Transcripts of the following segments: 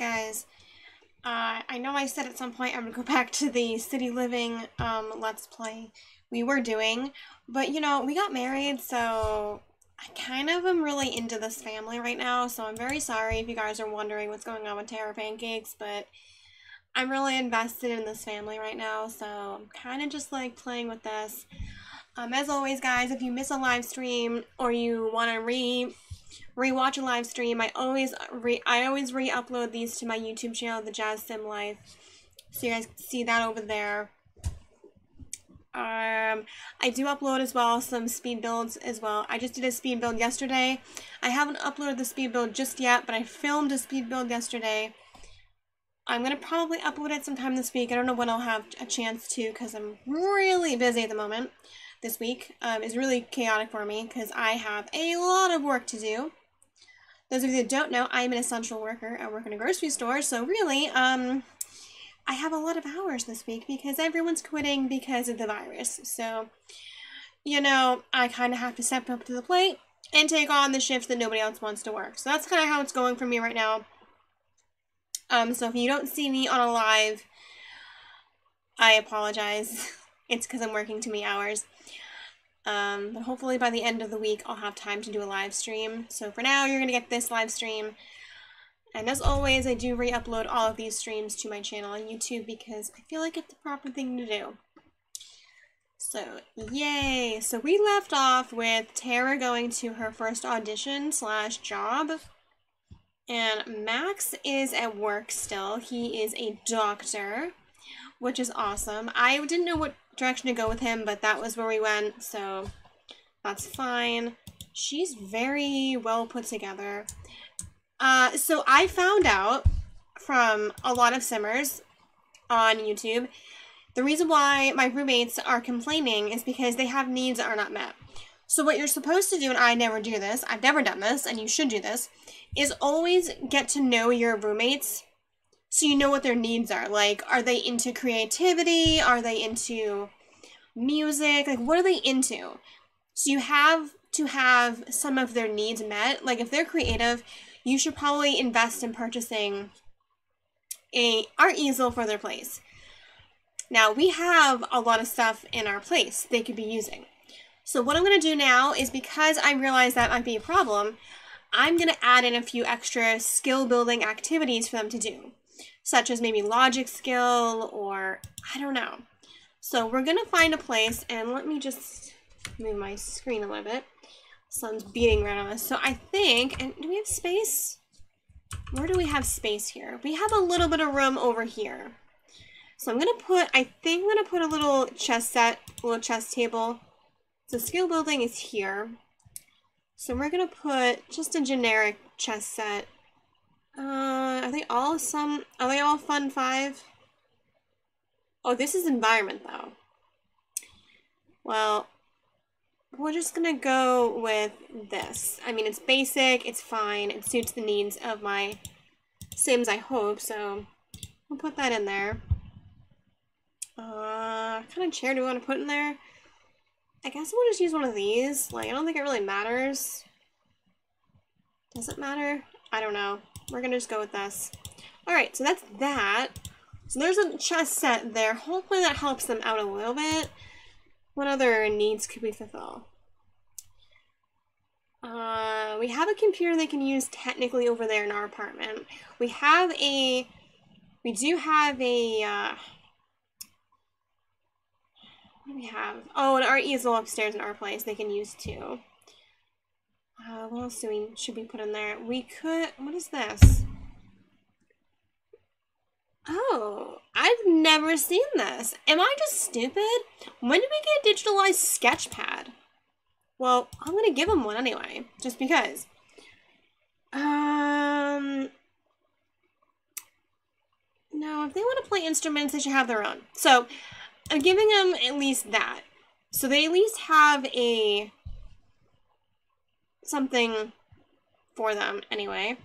guys. Uh, I know I said at some point I'm gonna go back to the city living um, let's play we were doing, but you know, we got married, so I kind of am really into this family right now, so I'm very sorry if you guys are wondering what's going on with Terra Pancakes, but I'm really invested in this family right now, so I'm kind of just like playing with this. Um, as always, guys, if you miss a live stream or you want to re rewatch a live stream, I always re I always re-upload these to my YouTube channel, The Jazzed Sim Life, so you guys see that over there. Um, I do upload as well some speed builds as well. I just did a speed build yesterday. I haven't uploaded the speed build just yet, but I filmed a speed build yesterday. I'm going to probably upload it sometime this week. I don't know when I'll have a chance to because I'm really busy at the moment. This week um, is really chaotic for me because I have a lot of work to do. Those of you that don't know, I'm an essential worker. I work in a grocery store, so really, um, I have a lot of hours this week because everyone's quitting because of the virus. So, you know, I kind of have to step up to the plate and take on the shifts that nobody else wants to work. So that's kind of how it's going for me right now. Um, so if you don't see me on a live, I apologize. It's because I'm working too many hours. Um, but hopefully by the end of the week, I'll have time to do a live stream. So for now, you're going to get this live stream. And as always, I do re-upload all of these streams to my channel on YouTube because I feel like it's the proper thing to do. So, yay! So we left off with Tara going to her first audition slash job. And Max is at work still. He is a doctor, which is awesome. I didn't know what direction to go with him, but that was where we went, so that's fine. She's very well put together. Uh, so I found out from a lot of simmers on YouTube the reason why my roommates are complaining is because they have needs that are not met. So what you're supposed to do, and I never do this, I've never done this, and you should do this, is always get to know your roommates so you know what their needs are. Like, are they into creativity? Are they into music? Like, what are they into? So you have to have some of their needs met. Like, if they're creative, you should probably invest in purchasing a art easel for their place. Now, we have a lot of stuff in our place they could be using. So what I'm going to do now is because I realize that might be a problem, I'm going to add in a few extra skill building activities for them to do, such as maybe logic skill or I don't know. So we're going to find a place and let me just move my screen a little bit sun's beating right on us. So I think, and do we have space? Where do we have space here? We have a little bit of room over here. So I'm going to put, I think I'm going to put a little chess set, little chess table. So skill building is here. So we're going to put just a generic chess set. Uh, are they all some, are they all fun five? Oh, this is environment though. Well, we're just gonna go with this. I mean, it's basic, it's fine, it suits the needs of my Sims, I hope, so we'll put that in there. Uh, what kind of chair do we want to put in there? I guess we'll just use one of these. Like, I don't think it really matters. Does it matter? I don't know. We're gonna just go with this. Alright, so that's that. So there's a chess set there. Hopefully that helps them out a little bit. What other needs could we fulfill? Uh, we have a computer they can use technically over there in our apartment. We have a, we do have a, uh, what do we have? Oh, an art easel upstairs in our place they can use too. Uh, what else do we, should we put in there? We could, what is this? Oh, I've never seen this. Am I just stupid? When did we get a digitalized sketchpad? Well, I'm gonna give them one anyway, just because. Um, no, if they want to play instruments, they should have their own. So, I'm giving them at least that. So they at least have a something for them anyway.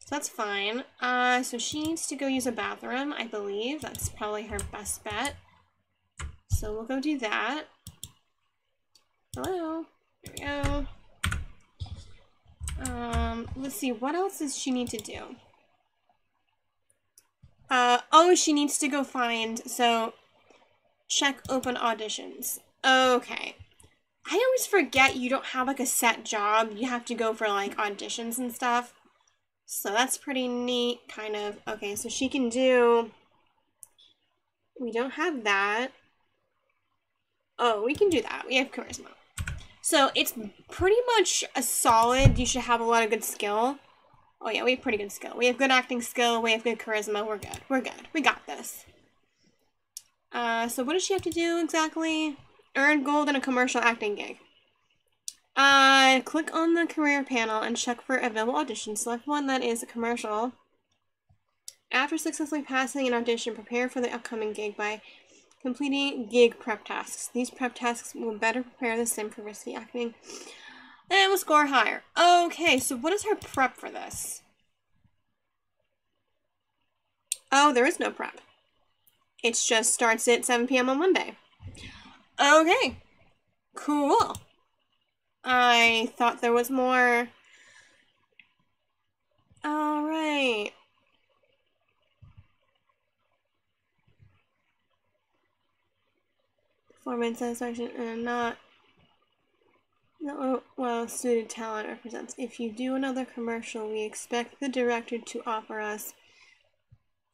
So that's fine. Uh, so she needs to go use a bathroom, I believe. That's probably her best bet. So we'll go do that. Hello. Here we go. Um, let's see, what else does she need to do? Uh, oh, she needs to go find, so check open auditions. Okay. I always forget you don't have like a set job. You have to go for like auditions and stuff. So that's pretty neat, kind of. Okay, so she can do. We don't have that. Oh, we can do that. We have charisma. So it's pretty much a solid. You should have a lot of good skill. Oh yeah, we have pretty good skill. We have good acting skill. We have good charisma. We're good. We're good. We got this. Uh, so what does she have to do exactly? Earn gold in a commercial acting gig. Uh, click on the career panel and check for available auditions. Select one that is a commercial. After successfully passing an audition, prepare for the upcoming gig by completing gig prep tasks. These prep tasks will better prepare the sim for risky acting and will score higher. Okay, so what is her prep for this? Oh, there is no prep. It just starts at 7 p.m. on Monday. Okay. Cool. I thought there was more. All right. Performance satisfaction and not no well suited talent represents. If you do another commercial, we expect the director to offer us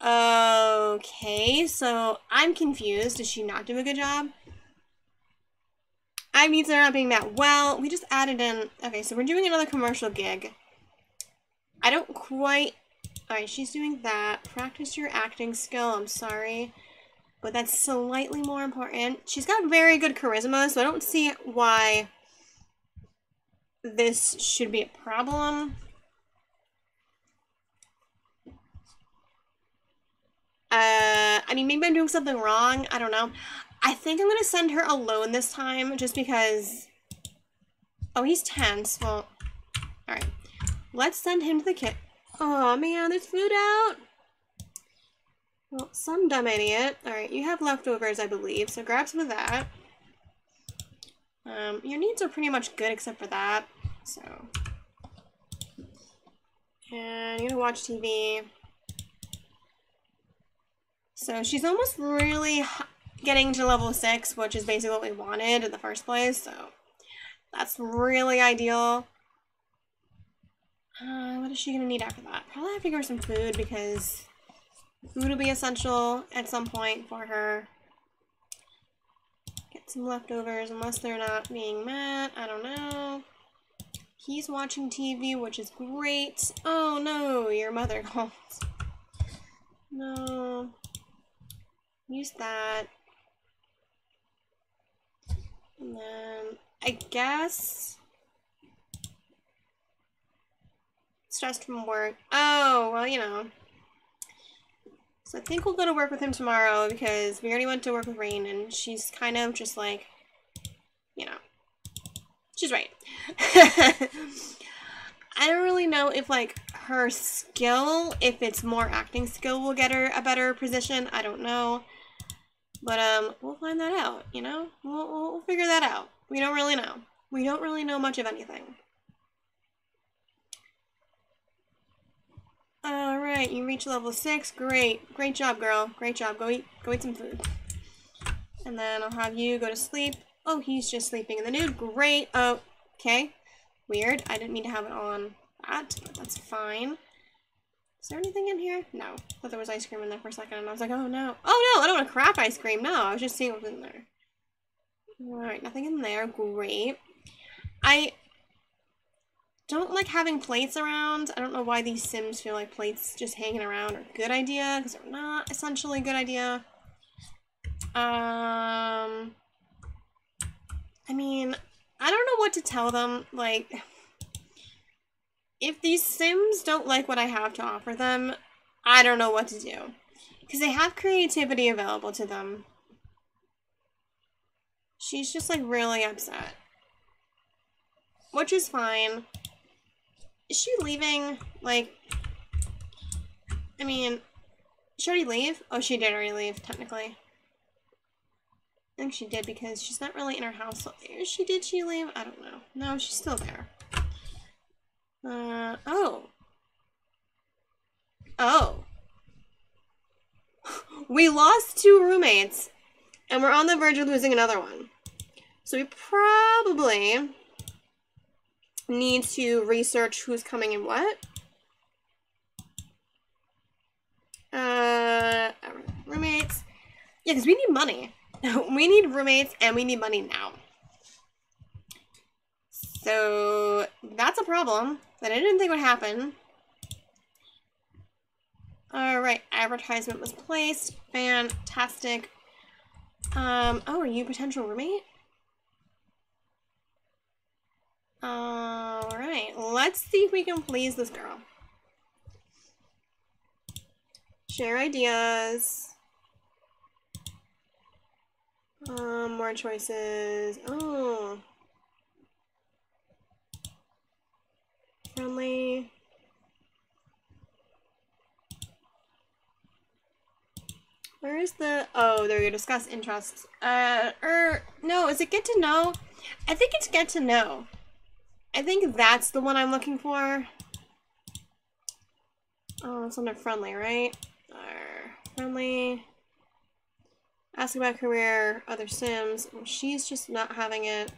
Okay, so I'm confused. Does she not do a good job? I mean, they're not being that well. We just added in. Okay, so we're doing another commercial gig. I don't quite. Alright, she's doing that. Practice your acting skill. I'm sorry. But that's slightly more important. She's got very good charisma, so I don't see why this should be a problem. Uh, I mean, maybe I'm doing something wrong. I don't know. I think I'm going to send her alone this time just because... Oh, he's tense. Well, alright. Let's send him to the kit. Oh, man, there's food out. Well, some dumb idiot. Alright, you have leftovers, I believe, so grab some of that. Um, your needs are pretty much good except for that, so... And you're gonna watch TV. So she's almost really getting to level 6, which is basically what we wanted in the first place, so that's really ideal. Uh, what is she going to need after that? Probably have to give her some food because food will be essential at some point for her. Get some leftovers unless they're not being met. I don't know. He's watching TV, which is great. Oh no, your mother called. No. Use that. Then I guess stressed from work. Oh, well, you know. So I think we'll go to work with him tomorrow because we already went to work with Rain and she's kind of just like, you know, she's right. I don't really know if like her skill, if it's more acting skill will get her a better position. I don't know. But um, we'll find that out, you know? We'll, we'll figure that out. We don't really know. We don't really know much of anything. Alright, you reach level 6. Great. Great job, girl. Great job. Go eat, go eat some food. And then I'll have you go to sleep. Oh, he's just sleeping in the nude. Great. Oh, okay. Weird. I didn't mean to have it on that, but that's fine. Is there anything in here? No. I thought there was ice cream in there for a second, and I was like, oh no. Oh no, I don't want crap ice cream. No, I was just seeing what was in there. Alright, nothing in there. Great. I don't like having plates around. I don't know why these sims feel like plates just hanging around are a good idea, because they're not essentially a good idea. Um, I mean, I don't know what to tell them. Like, if these Sims don't like what I have to offer them, I don't know what to do. Because they have creativity available to them. She's just like really upset. Which is fine. Is she leaving? Like, I mean, should she leave? Oh, she did already leave, technically. I think she did because she's not really in her house. She did she leave? I don't know. No, she's still there. Uh, oh. Oh. we lost two roommates and we're on the verge of losing another one. So we probably need to research who's coming and what. Uh, roommates. Yeah, because we need money. we need roommates and we need money now. So that's a problem that I didn't think would happen. Alright, advertisement was placed. Fantastic. Um, oh, are you potential roommate? Alright, let's see if we can please this girl. Share ideas. Um, more choices. Oh. Friendly. Where is the... Oh, there you discuss interests. Uh, or... no, is it get to know? I think it's get to know. I think that's the one I'm looking for. Oh, it's under friendly, right? Uh, friendly. Ask about career, other sims. She's just not having it.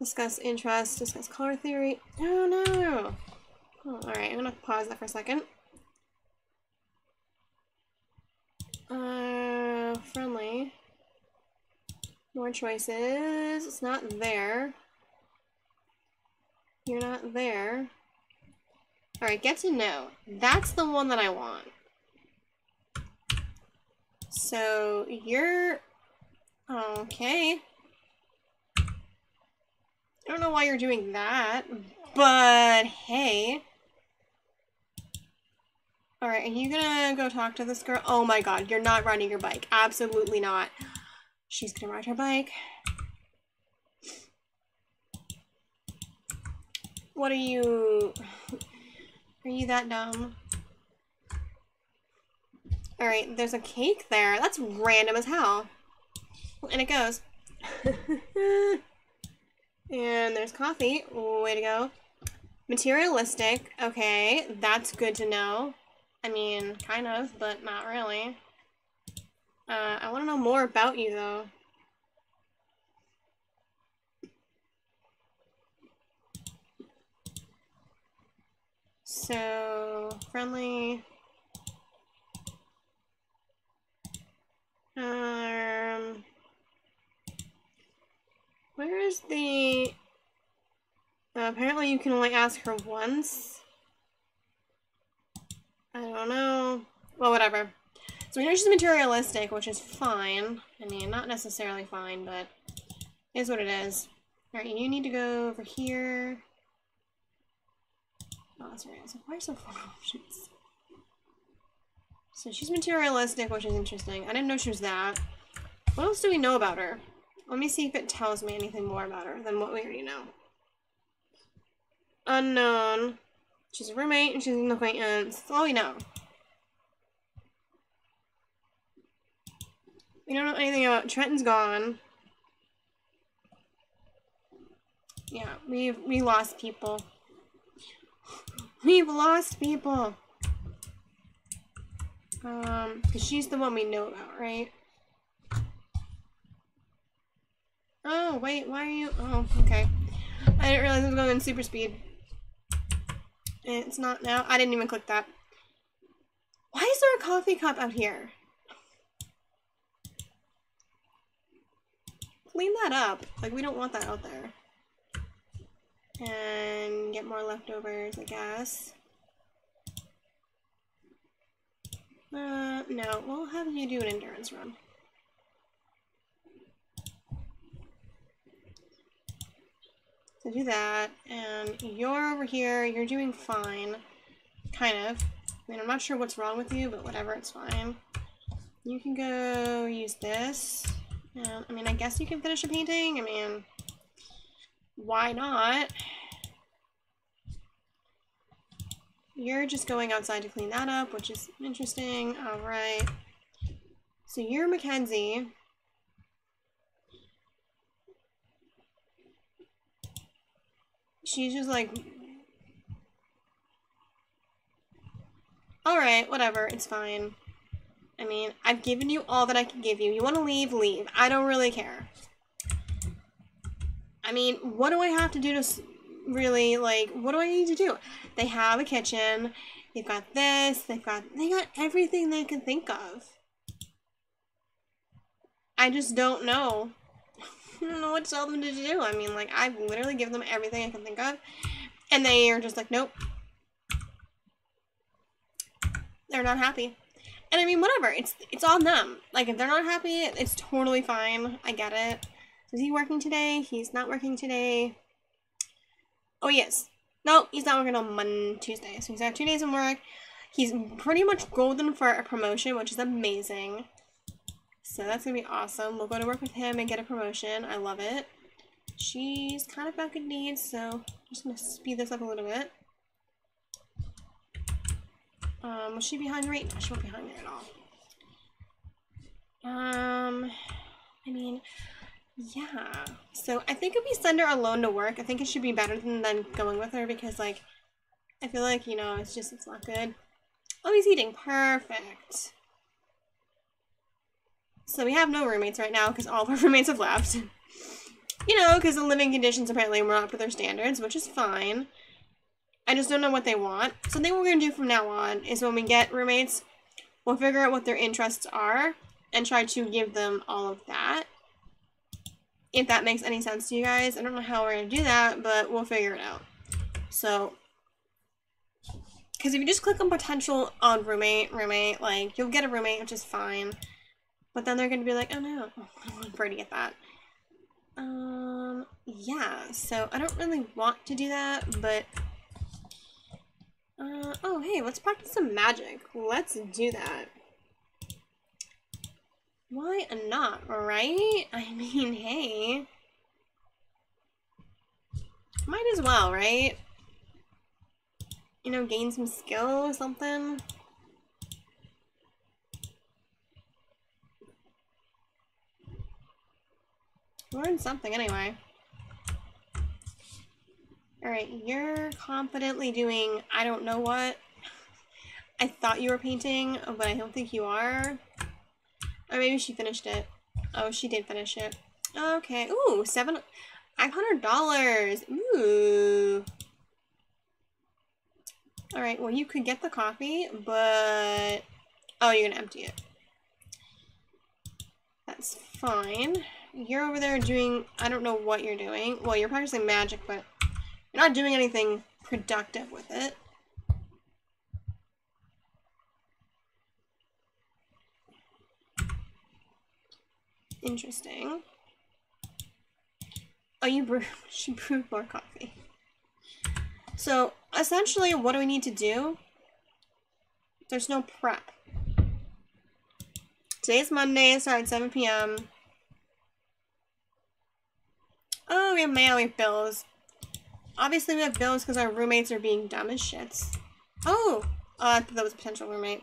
Discuss interests, discuss color theory. Oh no! Oh, Alright, I'm gonna pause that for a second. Uh, friendly. More choices. It's not there. You're not there. Alright, get to know. That's the one that I want. So, you're... Okay. I don't know why you're doing that, but hey. Alright, are you gonna go talk to this girl? Oh my god, you're not riding your bike. Absolutely not. She's gonna ride her bike. What are you... Are you that dumb? Alright, there's a cake there. That's random as hell. And it goes. and there's coffee. Way to go. Materialistic. Okay, that's good to know. I mean, kind of, but not really. Uh, I want to know more about you, though. So, friendly. Um, where is the... Uh, apparently you can only ask her once. I don't know. Well, whatever. So we know she's materialistic, which is fine. I mean, not necessarily fine, but is what it is. Alright, you need to go over here. Oh, that's right. So why are so four options? So she's materialistic, which is interesting. I didn't know she was that. What else do we know about her? Let me see if it tells me anything more about her than what we already know. Unknown. She's a roommate and she's an acquaintance. That's all we know. We don't know anything about Trenton's gone. Yeah, we've we lost people. We've lost people. Um, because she's the one we know about, right? Oh, wait, why are you? Oh, okay. I didn't realize it was going in super speed. It's not now. I didn't even click that. Why is there a coffee cup out here? Clean that up. Like, we don't want that out there. And get more leftovers, I guess. Uh, no. We'll have you do an endurance run. So do that, and you're over here, you're doing fine. Kind of. I mean, I'm not sure what's wrong with you, but whatever, it's fine. You can go use this. And, I mean, I guess you can finish a painting. I mean, why not? You're just going outside to clean that up, which is interesting. All right. So you're Mackenzie. She's just like... Alright, whatever, it's fine. I mean, I've given you all that I can give you. You want to leave, leave. I don't really care. I mean, what do I have to do to really, like, what do I need to do? They have a kitchen. They've got this. They've got, they got everything they can think of. I just don't know. I don't know what to tell them to do. I mean, like, I've literally give them everything I can think of. And they are just like, nope. They're not happy. And I mean, whatever. It's it's on them. Like, if they're not happy, it's totally fine. I get it. Is he working today? He's not working today. Oh, yes. No, he's not working on Monday, Tuesday. So he's got two days of work. He's pretty much golden for a promotion, which is amazing. So that's going to be awesome. We'll go to work with him and get a promotion. I love it. She's kind of back in need, so I'm just going to speed this up a little bit. Um, will she be hungry? No, she won't be hungry at all. Um, I mean, yeah. So I think if we send her alone to work, I think it should be better than, than going with her because, like, I feel like, you know, it's just, it's not good. Oh, he's eating. Perfect. So we have no roommates right now because all of our roommates have left. you know, because the living conditions apparently were not up to their standards, which is fine. I just don't know what they want. So I think we're going to do from now on is when we get roommates, we'll figure out what their interests are and try to give them all of that. If that makes any sense to you guys. I don't know how we're going to do that, but we'll figure it out. So, because if you just click on potential on roommate, roommate, like, you'll get a roommate, which is fine. But then they're going to be like, oh no, I want to at that. Um, yeah, so I don't really want to do that, but uh, oh, hey, let's practice some magic. Let's do that. Why not, right? I mean, hey. Might as well, right? You know, gain some skill or something. Learn something anyway. Alright, you're confidently doing I don't know what. I thought you were painting, but I don't think you are. Or maybe she finished it. Oh, she did finish it. Okay. Ooh, seven five hundred dollars. Ooh. Alright, well you could get the coffee, but oh you're gonna empty it. That's fine. You're over there doing I don't know what you're doing. Well, you're practicing magic, but you're not doing anything productive with it. Interesting. Oh, you brew, she brewed more coffee. So, essentially, what do we need to do? There's no prep. Today's Monday, starting 7 p.m. Oh, we have mail, we have bills. Obviously we have bills because our roommates are being dumb as shits. Oh! Oh, I thought that was a potential roommate.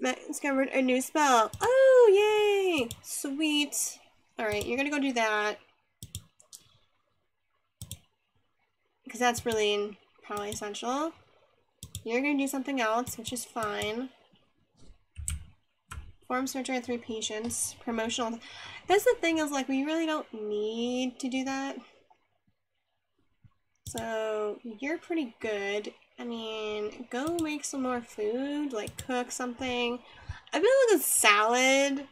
Matt Discovered a new spell. Oh, yay! Sweet. Alright, you're gonna go do that. Because that's really probably essential. You're gonna do something else, which is fine. Form searcher three patients. Promotional. That's the thing is like we really don't need to do that. So you're pretty good. I mean, go make some more food, like cook something. I feel like a salad.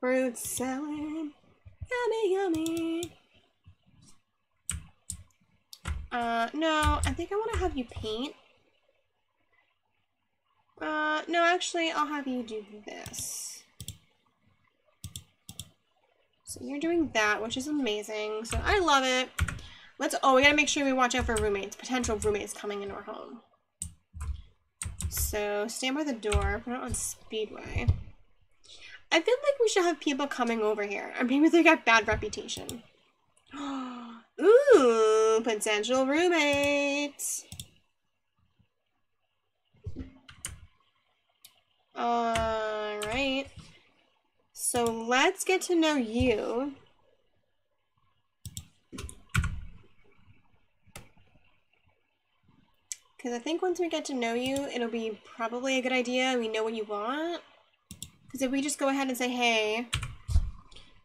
Fruit salad. Yummy, yummy. Uh, no, I think I want to have you paint. Uh, no, actually, I'll have you do this. So you're doing that, which is amazing. So I love it. Let's, oh, we gotta make sure we watch out for roommates, potential roommates coming into our home. So, stand by the door, put it on speedway. I feel like we should have people coming over here. Or maybe they got bad reputation. Ooh, potential roommates. Alright. So let's get to know you. Because I think once we get to know you, it'll be probably a good idea. We know what you want. Because if we just go ahead and say, hey,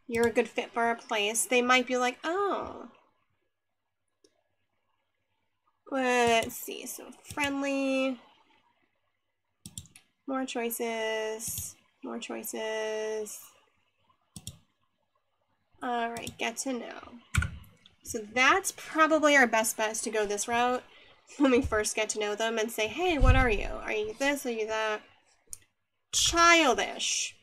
you're a good fit for our place, they might be like, oh. Let's see. So friendly. More choices. More choices. All right, get to know. So that's probably our best bet to go this route when we first get to know them and say, hey, what are you? Are you this? Are you that? Childish.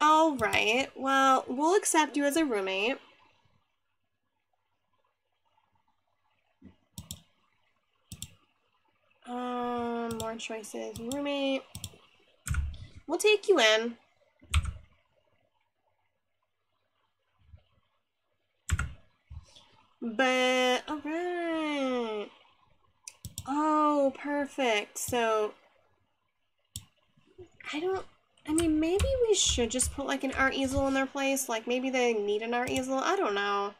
All right, well, we'll accept you as a roommate. Um, more choices. Roommate. We'll take you in. But, alright. Oh, perfect. So, I don't, I mean, maybe we should just put like an art easel in their place. Like, maybe they need an art easel. I don't know.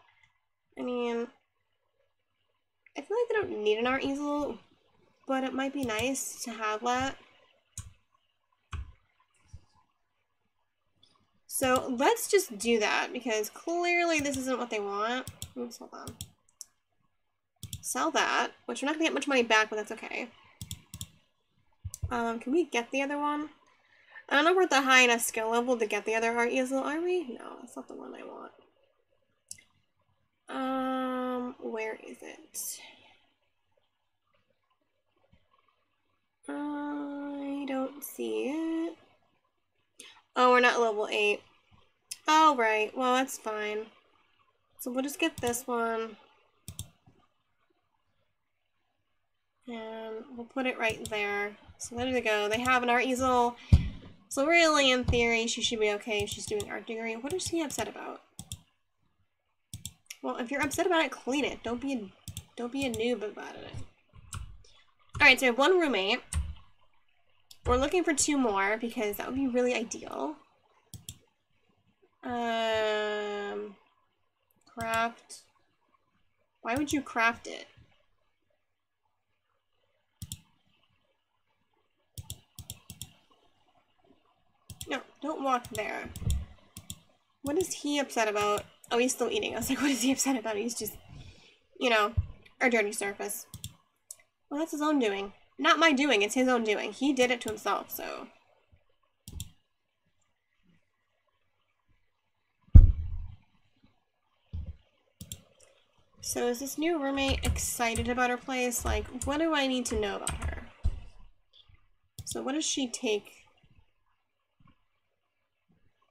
I mean, I feel like they don't need an art easel, but it might be nice to have that. So let's just do that because clearly this isn't what they want. Oops, hold on. Sell that, which we're not gonna get much money back, but that's okay. Um, can we get the other one? I don't know if we're at the high enough skill level to get the other art easel, are we? No, that's not the one I want. Um, where is it? I don't see it. Oh, we're not level 8. Oh, right. Well, that's fine. So we'll just get this one. And we'll put it right there. So there we go. They have an art easel. So really, in theory, she should be okay if she's doing art degree. What is he upset about? Well, if you're upset about it, clean it. Don't be a, don't be a noob about it. Alright, so we have one roommate. We're looking for two more because that would be really ideal. Um, Craft. Why would you craft it? No, don't walk there. What is he upset about? Oh, he's still eating. I was like, what is he upset about? He's just, you know, a dirty surface. Well, that's his own doing. Not my doing, it's his own doing. He did it to himself, so... So is this new roommate excited about her place? Like, what do I need to know about her? So what does she take?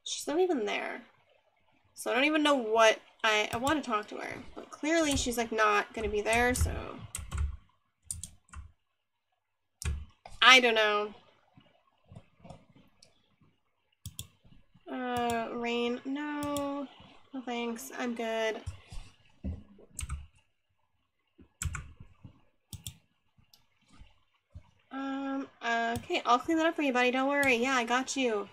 She's not even there. So I don't even know what I, I want to talk to her. But clearly she's like not going to be there, so... I don't know. Uh, rain, no. No thanks, I'm good. Um, okay, I'll clean that up for you, buddy. Don't worry. Yeah, I got you.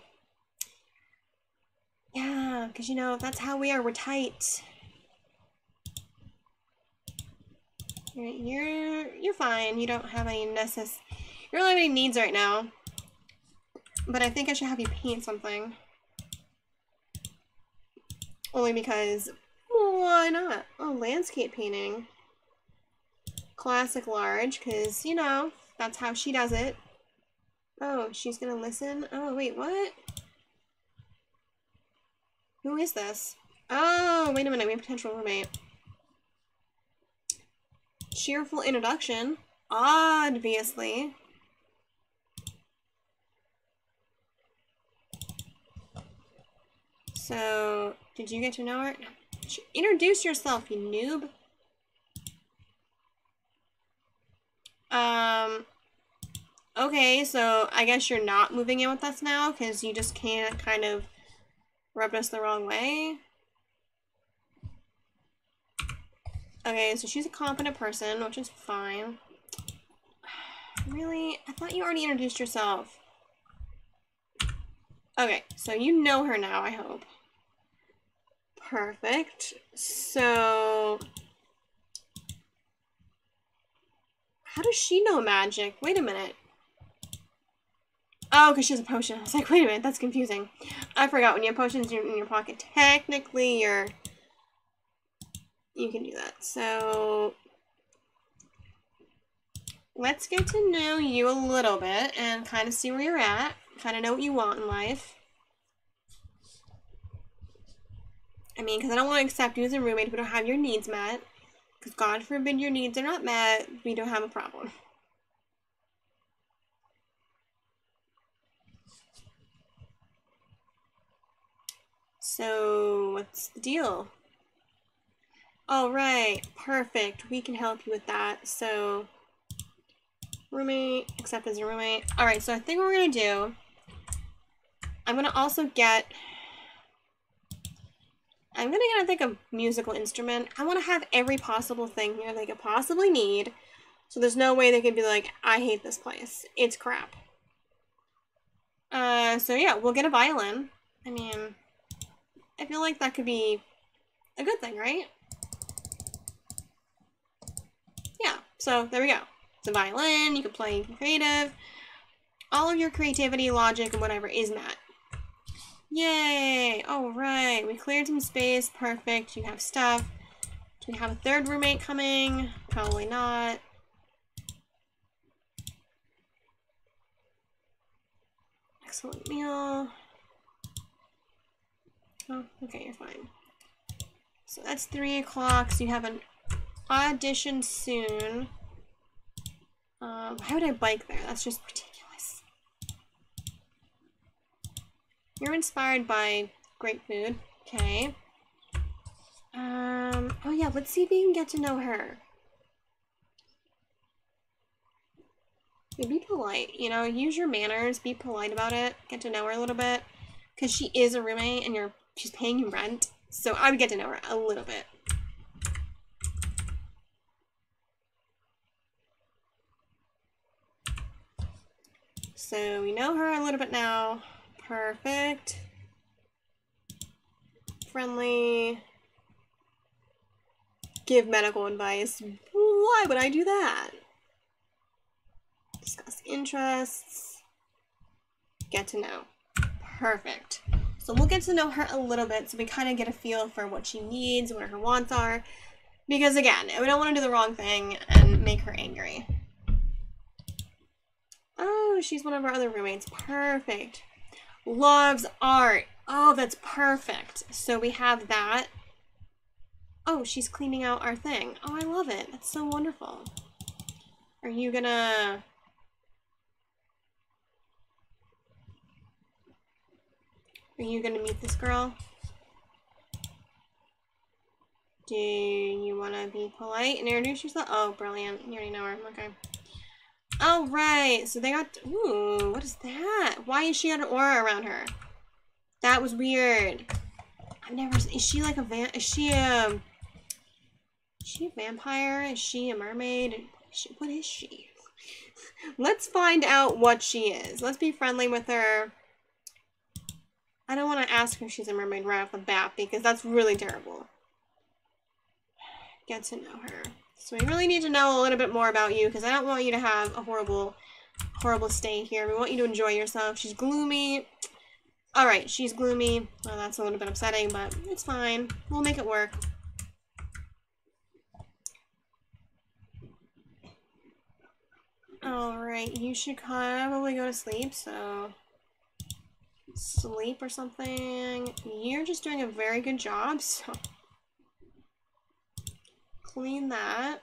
Yeah, because, you know, that's how we are. We're tight. You're, you're, you're fine. You don't have any necess... Don't have any needs right now. But I think I should have you paint something. Only because... Why not? Oh, landscape painting. Classic large, because, you know, that's how she does it. Oh, she's gonna listen? Oh, wait, what? Who is this? Oh, wait a minute, we have potential roommate. Cheerful introduction. Obviously. So, did you get to know her? Introduce yourself, you noob. Um, okay, so I guess you're not moving in with us now because you just can't kind of rub us the wrong way. Okay, so she's a competent person, which is fine. Really? I thought you already introduced yourself. Okay, so you know her now, I hope. Perfect. So How does she know magic? Wait a minute. Oh, because she has a potion. I was like, wait a minute, that's confusing. I forgot when you have potions in your pocket, technically you're... You can do that. So... Let's get to know you a little bit and kind of see where you're at. Kind of know what you want in life. I mean, because I don't want to accept you as a roommate if we don't have your needs met. Because God forbid your needs are not met, we don't have a problem. So, what's the deal? All right, perfect. We can help you with that. So, roommate, accept as a roommate. All right, so I think what we're gonna do, I'm gonna also get, I'm gonna get, I think, a musical instrument. I wanna have every possible thing here they could possibly need. So there's no way they could be like, I hate this place. It's crap. Uh, so yeah, we'll get a violin. I mean, I feel like that could be a good thing, right? Yeah, so there we go. It's a violin, you can play creative. All of your creativity, logic, and whatever is met. Yay! All right, we cleared some space. Perfect. You have stuff. Do we have a third roommate coming? Probably not. Excellent meal. Oh, okay, you're fine. So that's 3 o'clock, so you have an audition soon. Um, why would I bike there? That's just ridiculous. You're inspired by great food. Okay. Um, oh yeah, let's see if we can get to know her. Be polite, you know, use your manners, be polite about it, get to know her a little bit. Because she is a roommate and you're she's paying you rent. So I would get to know her a little bit. So we know her a little bit now. Perfect. Friendly. Give medical advice. Why would I do that? Discuss interests. Get to know. Perfect. So we'll get to know her a little bit so we kind of get a feel for what she needs, what her wants are. Because again, we don't want to do the wrong thing and make her angry. Oh, she's one of our other roommates. Perfect. Loves art. Oh, that's perfect. So we have that. Oh, she's cleaning out our thing. Oh, I love it. That's so wonderful. Are you gonna Are you gonna meet this girl? Do you want to be polite and introduce yourself? Oh, brilliant. You already know her. Okay. All right. So they got... Ooh, what is that? Why is she got an aura around her? That was weird. I've never... Is she like a van... Is she a... Is she a vampire? Is she a mermaid? What is she? Let's find out what she is. Let's be friendly with her. I don't want to ask her if she's a mermaid right off the bat because that's really terrible. Get to know her. So we really need to know a little bit more about you because I don't want you to have a horrible, horrible stay here. We want you to enjoy yourself. She's gloomy. Alright, she's gloomy. Well, that's a little bit upsetting, but it's fine. We'll make it work. Alright, you should probably go to sleep, so sleep or something. You're just doing a very good job, so clean that.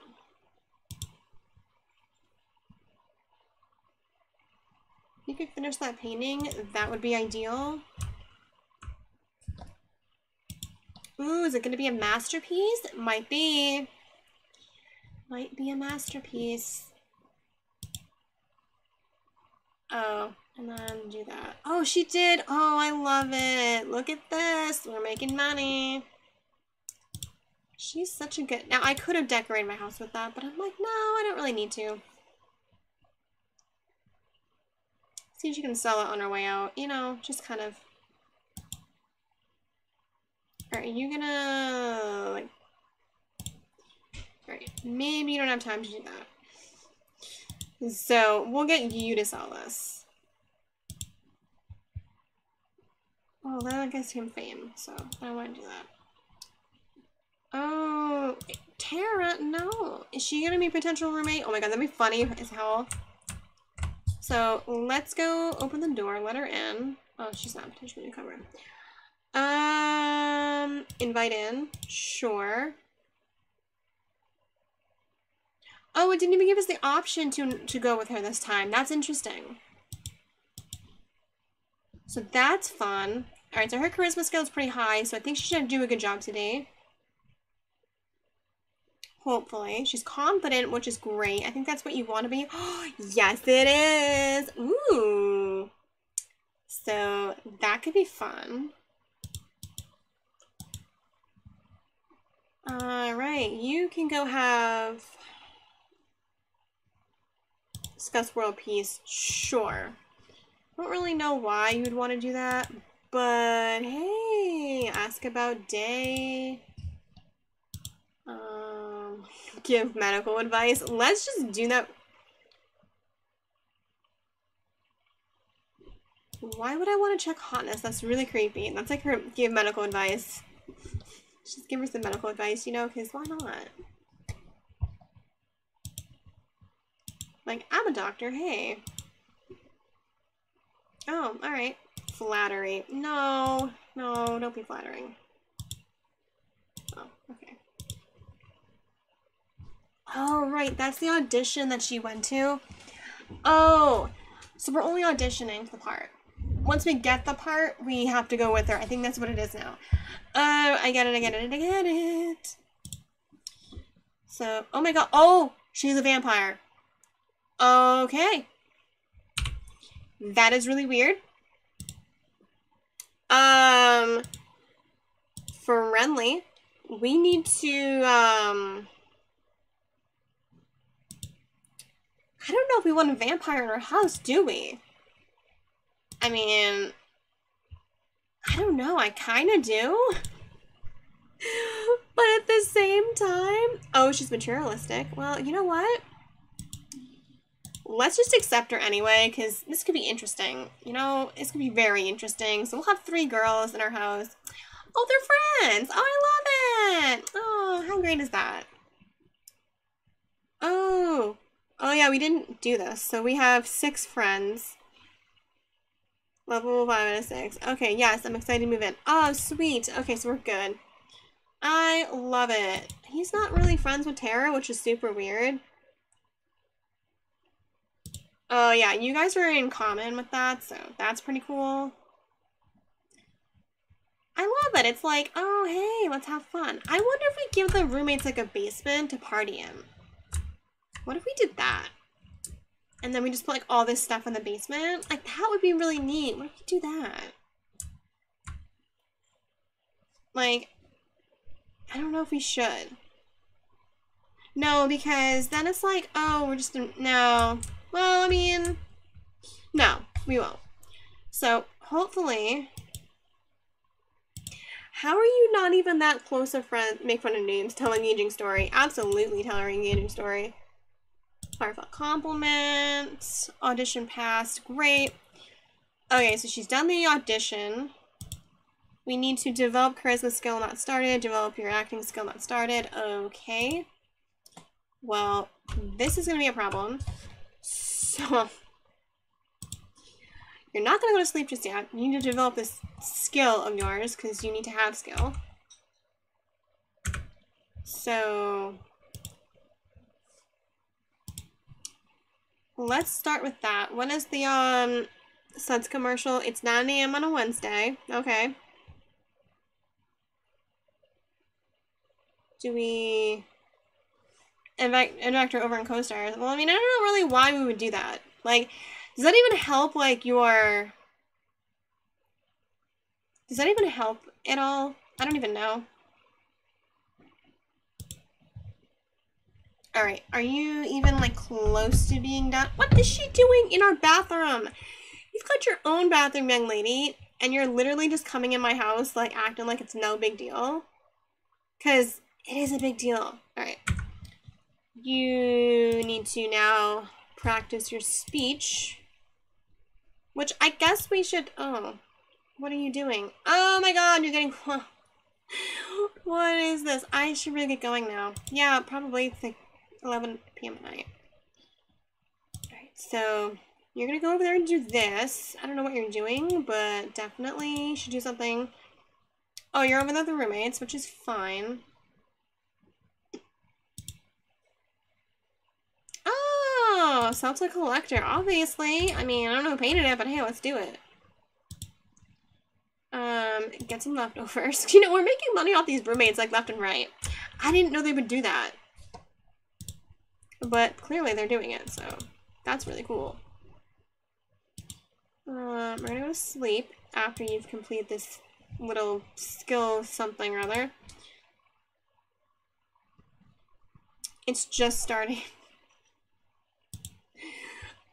you could finish that painting, that would be ideal. Ooh, is it going to be a masterpiece? Might be. Might be a masterpiece. Oh, and then do that. Oh, she did. Oh, I love it. Look at this. We're making money. She's such a good... Now, I could have decorated my house with that, but I'm like, no, I don't really need to. See if she can sell it on her way out. You know, just kind of... Are you gonna... Like... Alright, maybe you don't have time to do that. So we'll get you to sell this. Well, that gets him fame, so I don't want to do that. Oh, Tara, no. Is she gonna be potential roommate? Oh my god, that'd be funny as hell. So let's go open the door, let her in. Oh, she's not potentially cover. Um, invite in. Sure. Oh, it didn't even give us the option to, to go with her this time. That's interesting. So that's fun. All right, so her charisma skill is pretty high, so I think she should do a good job today. Hopefully. She's confident, which is great. I think that's what you want to be. yes, it is. Ooh. So that could be fun. All right, you can go have discuss world peace. Sure. Don't really know why you would want to do that, but hey, ask about day. Give medical advice. Let's just do that. Why would I want to check hotness? That's really creepy. That's like her give medical advice. Just give her some medical advice, you know, because why not? Like, I'm a doctor, hey. Oh, alright. Flattery. No, no, don't be flattering. Oh, okay. Oh, right, that's the audition that she went to. Oh, so we're only auditioning for the part. Once we get the part, we have to go with her. I think that's what it is now. Oh, I get it, I get it, I get it. So, oh my god. Oh, she's a vampire. Okay. That is really weird. Um, for Renly, we need to, um, I don't know if we want a vampire in our house, do we? I mean, I don't know. I kind of do. but at the same time, oh, she's materialistic. Well, you know what? Let's just accept her anyway, because this could be interesting. You know, this could be very interesting. So we'll have three girls in our house. Oh, they're friends. Oh, I love it. Oh, how great is that? Oh, oh yeah, we didn't do this. So we have six friends. Level 5 out of 6. Okay, yes, I'm excited to move in. Oh, sweet. Okay, so we're good. I love it. He's not really friends with Tara, which is super weird. Oh, yeah, you guys are in common with that, so that's pretty cool. I love it. It's like, oh, hey, let's have fun. I wonder if we give the roommates, like, a basement to party in. What if we did that? and then we just put like all this stuff in the basement. Like that would be really neat. What if we do that? Like, I don't know if we should. No, because then it's like, oh, we're just, no. Well, I mean, no, we won't. So, hopefully, how are you not even that close a friend? Make fun of names, tell an engaging story. Absolutely tell her engaging story. Heartfelt compliments. Audition passed. Great. Okay, so she's done the audition. We need to develop charisma skill not started. Develop your acting skill not started. Okay. Well, this is going to be a problem. So, you're not going to go to sleep just yet. You need to develop this skill of yours because you need to have skill. So, let's start with that. When is the um Suds commercial? It's 9 a.m. on a Wednesday. Okay. Do we invite her over in co-stars? Well, I mean, I don't know really why we would do that. Like, does that even help like your Does that even help at all? I don't even know. All right, are you even like close to being done? What is she doing in our bathroom? You've got your own bathroom, young lady, and you're literally just coming in my house like acting like it's no big deal. Cause it is a big deal. All right. You need to now practice your speech. Which I guess we should, oh, what are you doing? Oh my god, you're getting, what is this? I should really get going now. Yeah, probably like 11 p.m. at night. Alright, so you're gonna go over there and do this. I don't know what you're doing, but definitely should do something. Oh, you're over there with the roommates, which is fine. Oh, Celtic Collector, obviously. I mean, I don't know who painted it, but hey, let's do it. Um, get some leftovers. You know, we're making money off these roommates, like, left and right. I didn't know they would do that. But clearly they're doing it, so that's really cool. Um, we're gonna go to sleep after you've completed this little skill something or other. It's just starting.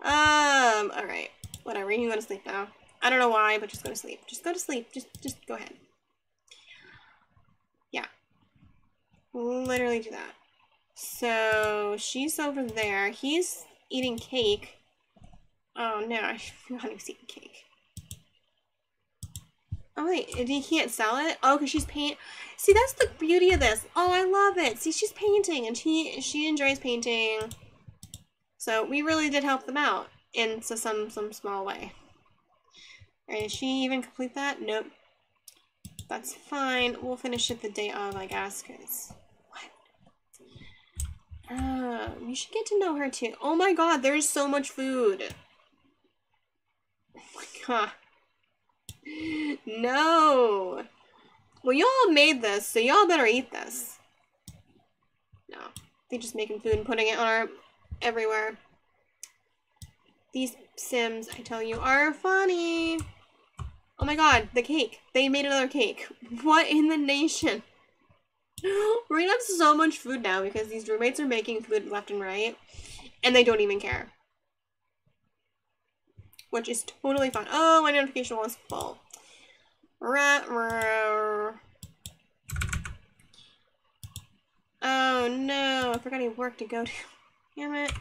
um, alright. Whatever, you can go to sleep now. I don't know why, but just go to sleep. Just go to sleep. Just just go ahead. Yeah. Literally do that. So she's over there. He's eating cake. Oh no, I forgot he was eating cake. Oh wait, he can't sell it? Oh, because she's paint. See, that's the beauty of this. Oh, I love it. See, she's painting, and she she enjoys painting. So we really did help them out in some some small way. Right, did she even complete that? Nope. That's fine. We'll finish it the day of, I guess, because... Uh, we should get to know her, too. Oh my god, there's so much food. Oh my god. No! Well, y'all made this, so y'all better eat this. No. They're just making food and putting it on our... everywhere. These Sims, I tell you, are funny. Oh my god, the cake. They made another cake. What in the nation? We're gonna have so much food now because these roommates are making food left and right. And they don't even care. Which is totally fine. Oh, my notification was full. Oh no, I forgot I had work to go to. Damn it.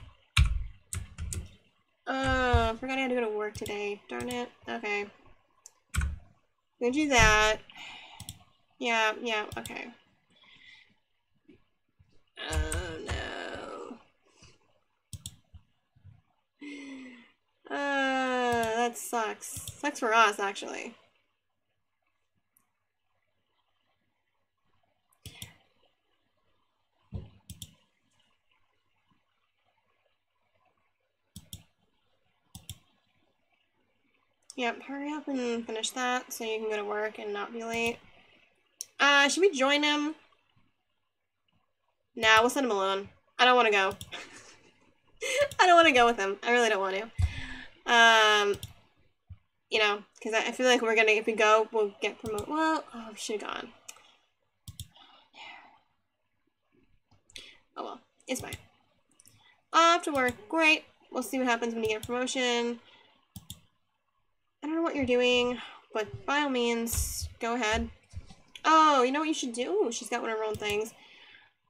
Oh, I forgot I had to go to work today. Darn it. Okay. Gonna do that. Yeah, yeah, okay. Oh no. Uh, that sucks. Sucks for us, actually. Yep, hurry up and finish that so you can go to work and not be late. Uh, should we join him? Nah, we'll send him alone. I don't want to go. I don't want to go with him. I really don't want to. Um, you know, because I, I feel like we're gonna, if we go, we'll get promoted. Well, oh, we should have gone. Oh well, it's fine. Off to work. Great. We'll see what happens when you get a promotion. I don't know what you're doing, but by all means, go ahead. Oh, you know what you should do? She's got one of her own things.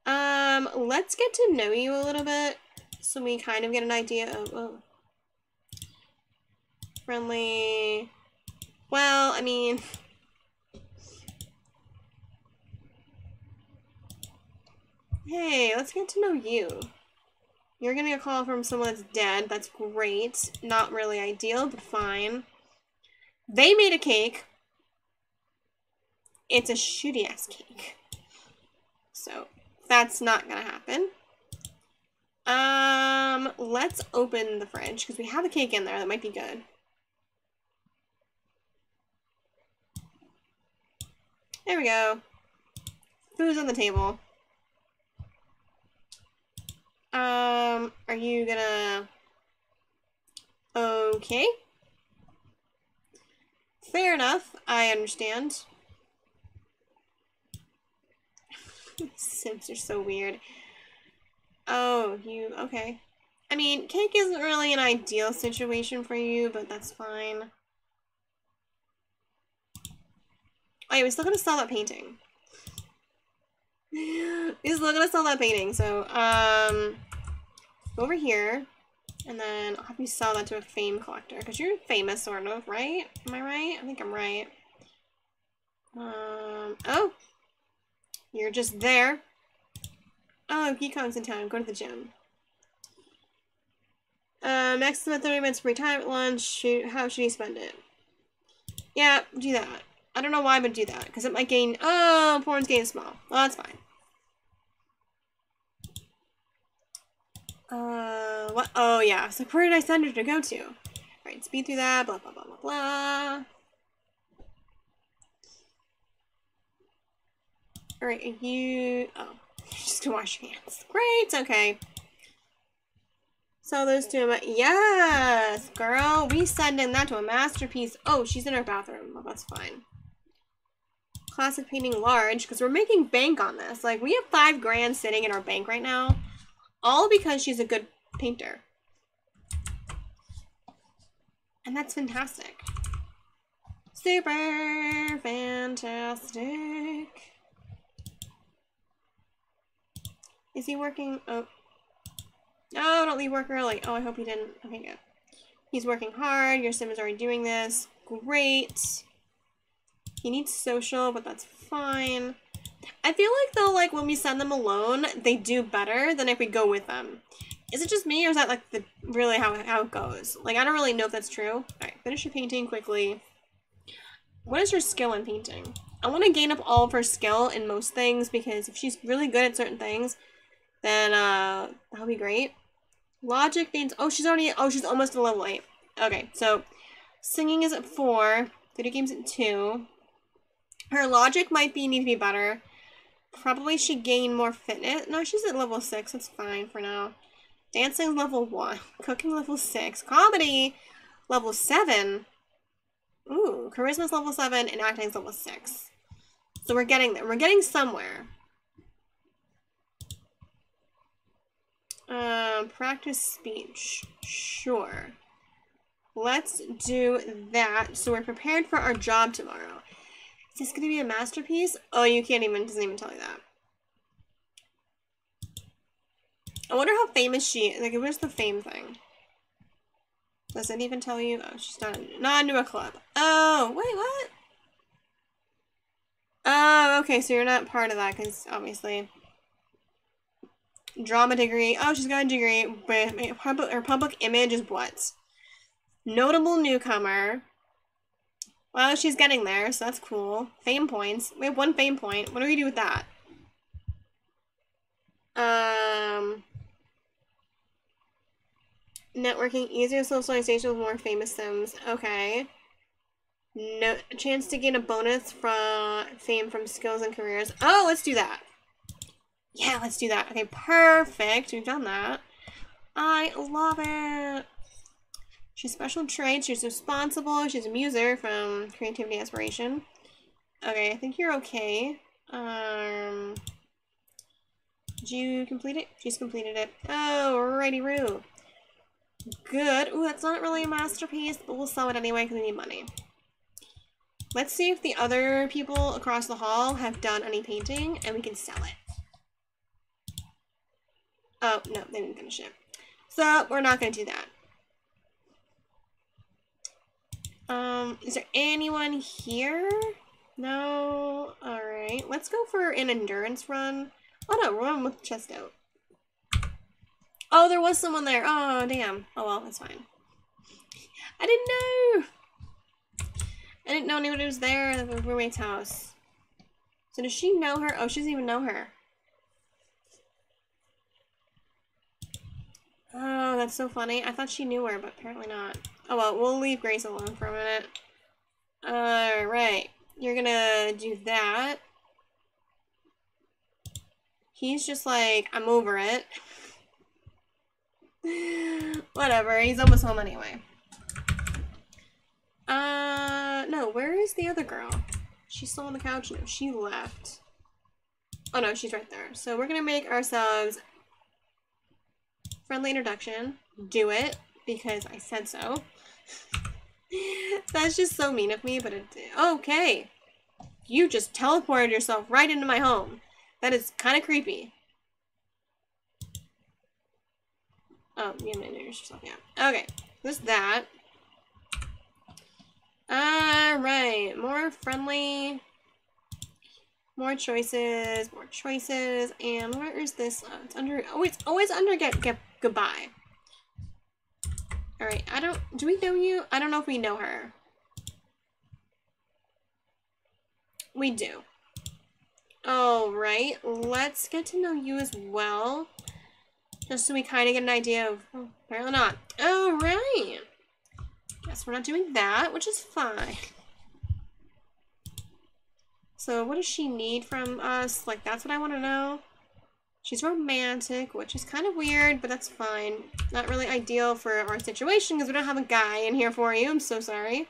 Um, let's get to know you a little bit so we kind of get an idea of, oh, friendly. Well, I mean, hey, let's get to know you. You're getting a call from someone that's dead. That's great. Not really ideal, but fine. They made a cake. It's a shitty ass cake. So that's not gonna happen. Um, let's open the fridge because we have a cake in there that might be good. There we go. Food's on the table. Um, are you gonna... Okay. Fair enough. I understand. Sims are so weird. Oh, you... Okay. I mean, cake isn't really an ideal situation for you, but that's fine. Oh yeah, we're still gonna sell that painting. we're still gonna sell that painting, so, um... Over here. And then I'll have you sell that to a fame collector. Because you're famous, sort of, right? Am I right? I think I'm right. Um, oh. You're just there. Oh, comes in town. Go to the gym. Uh, maximum 30 minutes for retirement lunch. How should he spend it? Yeah, do that. I don't know why, but do that. Because it might gain... Oh, porn's gain small. Well, that's fine. Uh, what? Oh, yeah. So where did I send her to go to? Alright, speed through that. Blah, blah, blah, blah, blah. Alright, you... Oh, just gonna wash your hands. Great, okay. So those two, yes, girl, we send in that to a masterpiece. Oh, she's in her bathroom. Well, that's fine. Classic painting large, because we're making bank on this. Like, we have five grand sitting in our bank right now, all because she's a good painter. And that's fantastic. Super fantastic. Is he working? Oh. No, don't leave work early. Oh, I hope he didn't. Okay, good. He's working hard. Your sim is already doing this. Great. He needs social, but that's fine. I feel like, though, like, when we send them alone, they do better than if we go with them. Is it just me, or is that, like, the really how, how it goes? Like, I don't really know if that's true. Alright, finish your painting quickly. What is her skill in painting? I want to gain up all of her skill in most things, because if she's really good at certain things, then, uh, that'll be great. Logic means, oh, she's already, oh, she's almost a level 8. Okay, so singing is at 4, video games at 2. Her logic might be need to be better. Probably she gain more fitness. No, she's at level 6, that's fine for now. Dancing level 1, cooking level 6, comedy level 7. Ooh, charisma's level 7 and acting's level 6. So we're getting there. We're getting somewhere. Um, practice speech. Sure. Let's do that so we're prepared for our job tomorrow. Is this going to be a masterpiece? Oh, you can't even, doesn't even tell you that. I wonder how famous she is. Like, where's the fame thing? Does it even tell you? Oh, she's not, not into a club. Oh, wait, what? Oh, okay, so you're not part of that, because obviously drama degree. Oh, she's got a degree, but her public image is what? Notable newcomer. Well, she's getting there, so that's cool. Fame points. We have one fame point. What do we do with that? Um, networking, easier socialization with more famous sims. Okay. No chance to gain a bonus from fame from skills and careers. Oh, let's do that. Yeah, let's do that. Okay, perfect. We've done that. I love it. She's special traits. She's responsible. She's a muser from Creativity Aspiration. Okay, I think you're okay. Um, did you complete it? She's completed it. Oh, righty roo. Good. Ooh, that's not really a masterpiece, but we'll sell it anyway because we need money. Let's see if the other people across the hall have done any painting and we can sell it. Oh, no, they didn't finish it. So, we're not going to do that. Um, is there anyone here? No? Alright, let's go for an endurance run. Oh no, run with chest out. Oh, there was someone there. Oh, damn. Oh well, that's fine. I didn't know! I didn't know anybody was there at the roommate's house. So does she know her? Oh, she doesn't even know her. Oh, that's so funny. I thought she knew her, but apparently not. Oh well, we'll leave Grace alone for a minute. Alright. You're gonna do that. He's just like, I'm over it. Whatever, he's almost home anyway. Uh, no, where is the other girl? She's still on the couch? No, she left. Oh no, she's right there. So we're gonna make ourselves friendly introduction. Do it because I said so. That's just so mean of me, but it, okay. You just teleported yourself right into my home. That is kind of creepy. Oh, you have introduce yourself, yeah. Okay, there's that. Alright, more friendly. More choices, more choices, and where is this? Uh, it's under, oh, it's always under get, get goodbye. Alright, I don't, do we know you? I don't know if we know her. We do. Alright, let's get to know you as well. Just so we kind of get an idea of, oh, apparently not. Alright. Guess we're not doing that, which is fine. So what does she need from us? Like, that's what I want to know. She's romantic, which is kind of weird, but that's fine. Not really ideal for our situation because we don't have a guy in here for you. I'm so sorry.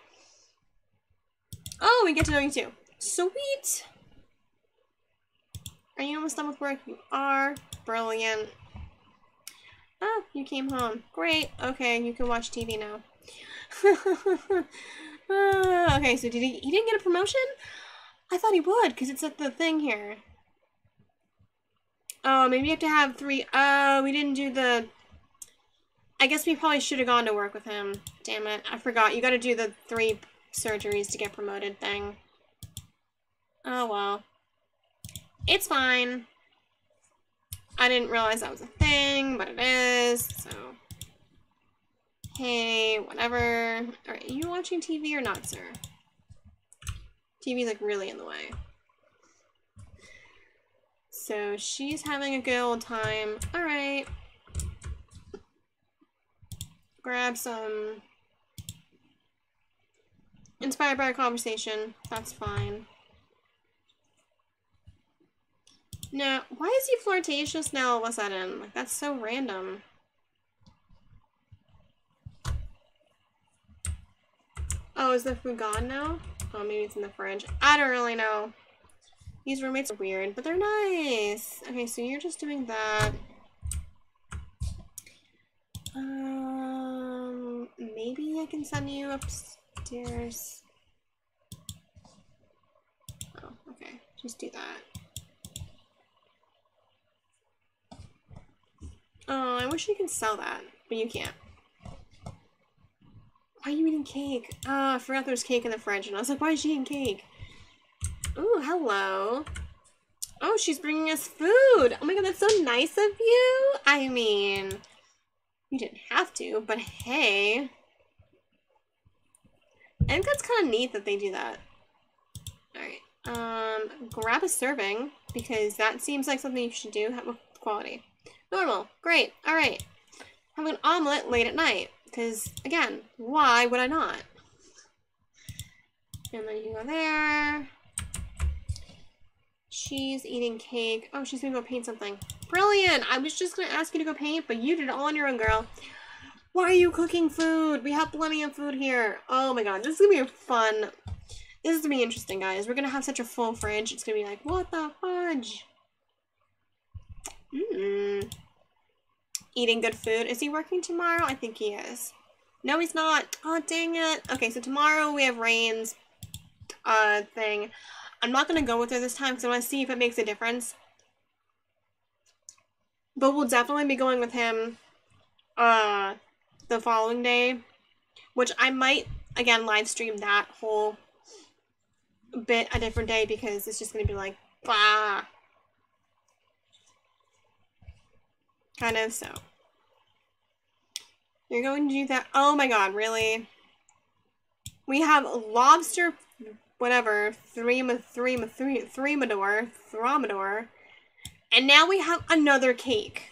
Oh, we get to know you too. Sweet! Are you almost done with work? You are. Brilliant. Oh, you came home. Great. Okay, you can watch TV now. uh, okay, so did he, he didn't get a promotion? I thought he would, because it's at the thing here. Oh, maybe you have to have three. Oh, we didn't do the... I guess we probably should have gone to work with him. Damn it. I forgot. You gotta do the three surgeries to get promoted thing. Oh, well. It's fine. I didn't realize that was a thing, but it is, so... Hey, whatever. Alright, are you watching TV or not, sir? TV's like really in the way. So she's having a good old time. Alright. Grab some... Inspired by a conversation. That's fine. No, why is he flirtatious now all of a sudden? Like, that's so random. Oh, is the food gone now? Oh, maybe it's in the fridge. I don't really know. These roommates are weird, but they're nice. Okay, so you're just doing that. Um, maybe I can send you upstairs. Oh, okay. Just do that. Oh, I wish you could sell that, but you can't. Why are you eating cake? Oh, I forgot there was cake in the fridge, and I was like, why is she eating cake? Ooh, hello. Oh, she's bringing us food. Oh my god, that's so nice of you. I mean, you didn't have to, but hey. I think that's kind of neat that they do that. Alright, um, grab a serving, because that seems like something you should do with quality. Normal. Great. All right. Have an omelet late at night. Because, again, why would I not? And then you go there. She's eating cake. Oh, she's gonna go paint something. Brilliant! I was just gonna ask you to go paint, but you did it all on your own, girl. Why are you cooking food? We have plenty of food here. Oh my god, this is gonna be fun. This is gonna be interesting, guys. We're gonna have such a full fridge. It's gonna be like, what the fudge? Mmm eating good food. Is he working tomorrow? I think he is. No, he's not. Oh, dang it. Okay, so tomorrow we have Rain's uh, thing. I'm not going to go with her this time because I want to see if it makes a difference. But we'll definitely be going with him uh, the following day. Which I might, again, live stream that whole bit a different day because it's just going to be like, bah. Kind of, so. You're going to do that? Oh my god, really? We have lobster, whatever, three, three, three, threemador, thromador. And now we have another cake.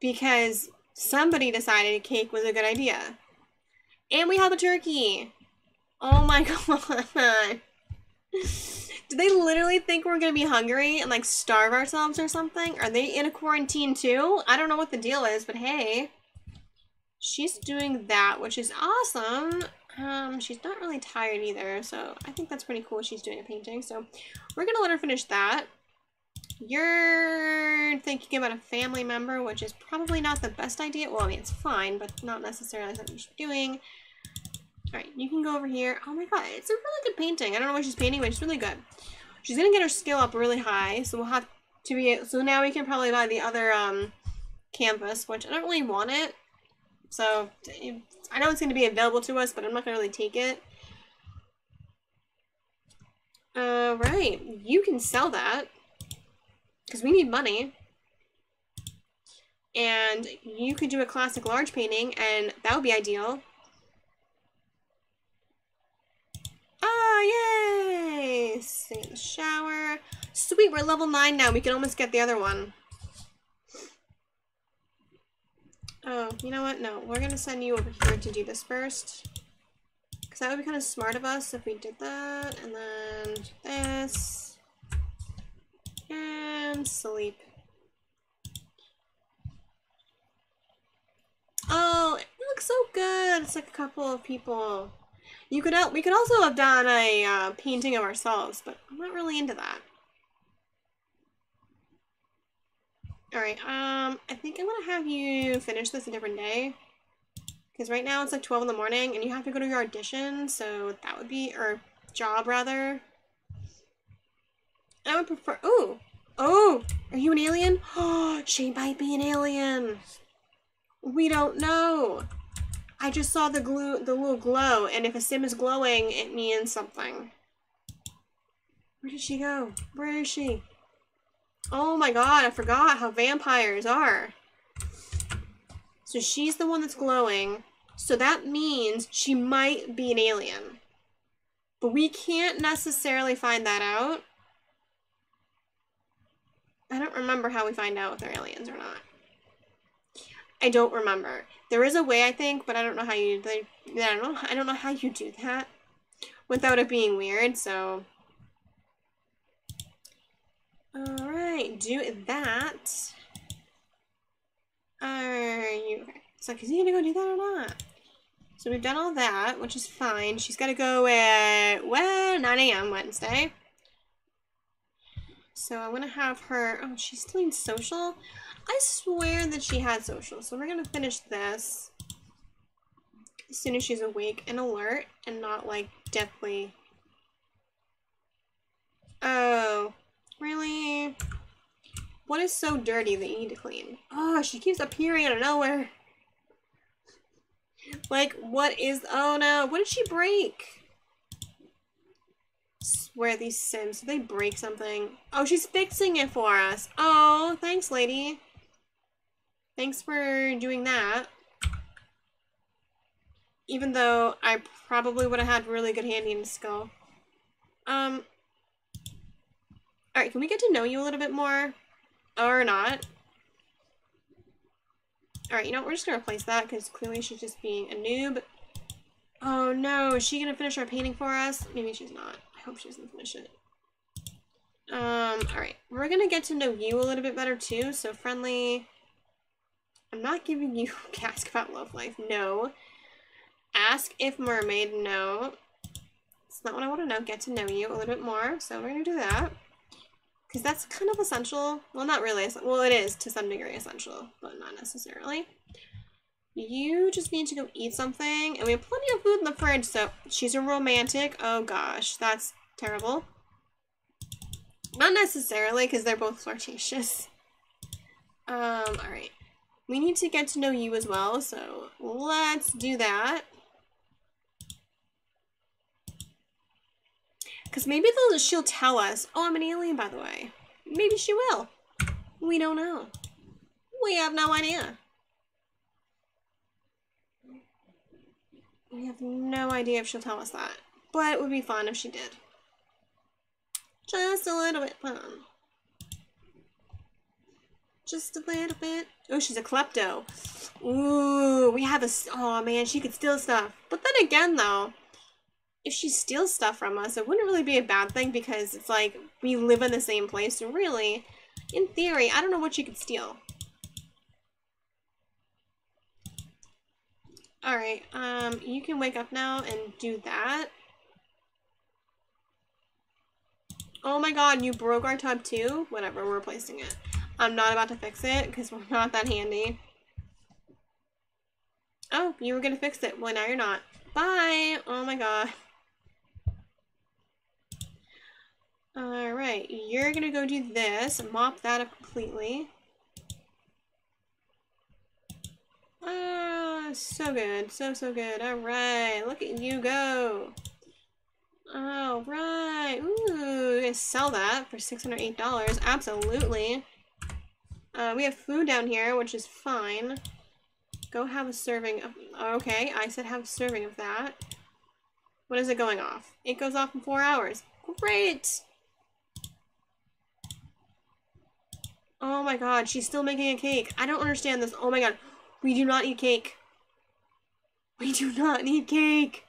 Because somebody decided a cake was a good idea. And we have a turkey. Oh my god. Do they literally think we're gonna be hungry and like starve ourselves or something? Are they in a quarantine too? I don't know what the deal is, but hey. She's doing that, which is awesome. Um, she's not really tired either, so I think that's pretty cool she's doing a painting. So we're gonna let her finish that. You're thinking about a family member, which is probably not the best idea. Well, I mean, it's fine, but not necessarily something you should be doing. Alright, you can go over here. Oh my god, it's a really good painting. I don't know what she's painting, but it's really good. She's gonna get her skill up really high, so we'll have to be... So now we can probably buy the other um, canvas, which I don't really want it. So I know it's going to be available to us, but I'm not going to really take it. All right, you can sell that because we need money. And you could do a classic large painting, and that would be ideal. Oh, yay! In the shower. Sweet, we're level 9 now. We can almost get the other one. Oh, you know what? No, we're gonna send you over here to do this first. Because that would be kind of smart of us if we did that. And then this. And sleep. Oh, it looks so good. It's like a couple of people. You could we could also have done a uh, painting of ourselves, but I'm not really into that. All right, um, I think I'm gonna have you finish this a different day. Because right now it's like 12 in the morning and you have to go to your audition, so that would be, or job rather. I would prefer, oh, oh, are you an alien? Oh, she might be an alien. We don't know. I just saw the glue, the little glow, and if a sim is glowing, it means something. Where did she go? Where is she? Oh my god, I forgot how vampires are. So she's the one that's glowing. So that means she might be an alien. But we can't necessarily find that out. I don't remember how we find out if they're aliens or not. I don't remember. There is a way, I think, but I don't know how you. They, I don't know. I don't know how you do that without it being weird. So, right, do that. Are you? So, is he gonna go do that or not? So we've done all that, which is fine. She's got to go at well 9 a.m. Wednesday. So I'm gonna have her. Oh, she's doing social. I swear that she had social. So we're gonna finish this as soon as she's awake and alert and not like deathly. Oh, really? What is so dirty that you need to clean? Oh, she keeps appearing out of nowhere. Like, what is- oh no, what did she break? Swear these sims, did they break something? Oh, she's fixing it for us. Oh, thanks, lady. Thanks for doing that. Even though I probably would have had really good handing skill. Um. Alright, can we get to know you a little bit more? Or not? Alright, you know what? We're just gonna replace that because clearly she's just being a noob. Oh no, is she gonna finish our painting for us? Maybe she's not. I hope she doesn't finish it. Um, alright. We're gonna get to know you a little bit better too, so friendly. I'm not giving you ask about love life. No. Ask if mermaid. No. It's not what I want to know. Get to know you a little bit more. So we're going to do that. Because that's kind of essential. Well, not really. Well, it is to some degree essential, but not necessarily. You just need to go eat something. And we have plenty of food in the fridge, so she's a romantic. Oh gosh, that's terrible. Not necessarily, because they're both flirtatious. Um, alright we need to get to know you as well, so let's do that. Because maybe she'll tell us, oh, I'm an alien, by the way. Maybe she will. We don't know. We have no idea. We have no idea if she'll tell us that. But it would be fun if she did. Just a little bit fun. Just a little bit. Oh, she's a klepto. Ooh, we have a... Oh, man, she could steal stuff. But then again, though, if she steals stuff from us, it wouldn't really be a bad thing because it's like we live in the same place. So really, in theory, I don't know what she could steal. Alright, um, you can wake up now and do that. Oh my god, you broke our tub too? Whatever, we're replacing it. I'm not about to fix it because we're not that handy. Oh, you were going to fix it. Well, now you're not. Bye. Oh my god. Alright, you're going to go do this. Mop that up completely. Ah, so good. So, so good. All right. Look at you go. All right. Ooh, sell that for $608. Absolutely. Uh, we have food down here, which is fine. Go have a serving of... Okay, I said have a serving of that. What is it going off? It goes off in four hours. Great! Oh my god, she's still making a cake. I don't understand this. Oh my god. We do not need cake. We do not need cake.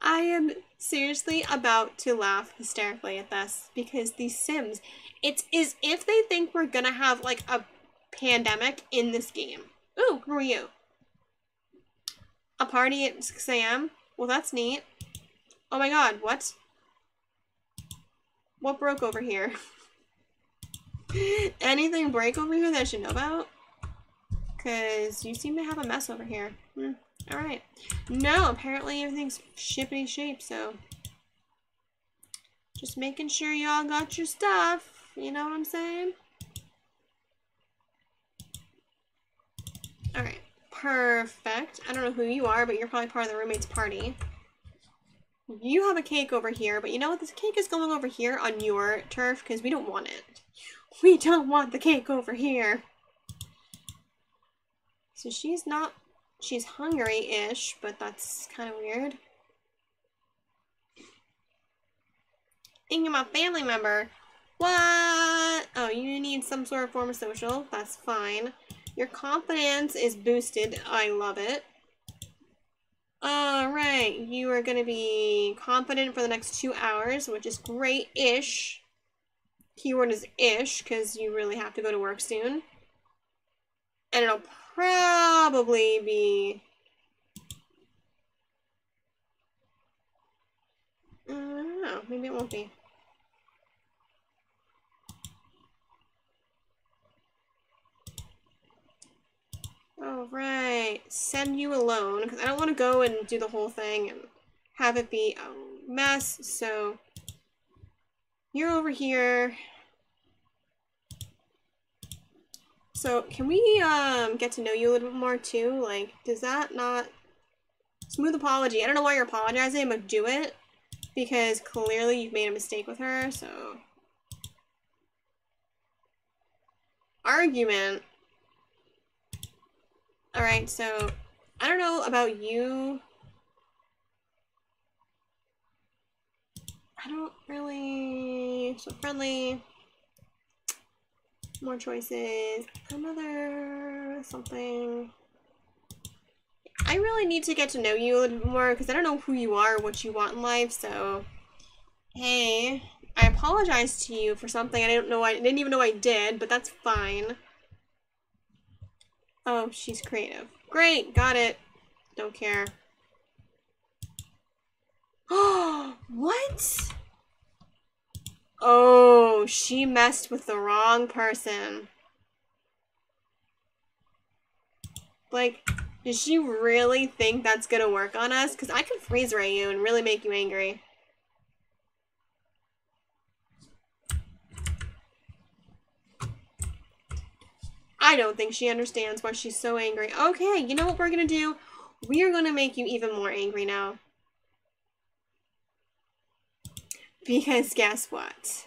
I am seriously about to laugh hysterically at this because these Sims, it's as if they think we're gonna have like a pandemic in this game. Ooh, who are you? A party at 6 a.m.? Well, that's neat. Oh my god, what? What broke over here? Anything break over here that I should know about? Because you seem to have a mess over here. Hmm. Alright. No, apparently everything's shippity shape, so... Just making sure y'all got your stuff. You know what I'm saying? Alright. Perfect. I don't know who you are, but you're probably part of the roommate's party. You have a cake over here, but you know what? This cake is going over here on your turf because we don't want it. We don't want the cake over here. So she's not, she's hungry-ish, but that's kind of weird. Think my family member. What? Oh, you need some sort of form of social. That's fine. Your confidence is boosted. I love it. Alright, you are going to be confident for the next two hours, which is great-ish. Keyword is ish, because you really have to go to work soon. And it'll probably be... I don't know, maybe it won't be. All right, send you alone, because I don't want to go and do the whole thing and have it be a mess, so you're over here. So can we um, get to know you a little bit more too? Like, does that not... Smooth apology. I don't know why you're apologizing, but do it. Because clearly you've made a mistake with her, so... Argument. Alright, so... I don't know about you. I don't really... So friendly. More choices. Another something. I really need to get to know you a little more because I don't know who you are, what you want in life, so... Hey, I apologize to you for something I didn't know I didn't even know I did, but that's fine. Oh, she's creative. Great, got it. Don't care. What? Oh, she messed with the wrong person. Like, does she really think that's gonna work on us? Because I could freeze ray you and really make you angry. I don't think she understands why she's so angry. Okay, you know what we're gonna do? We are gonna make you even more angry now. Because guess what?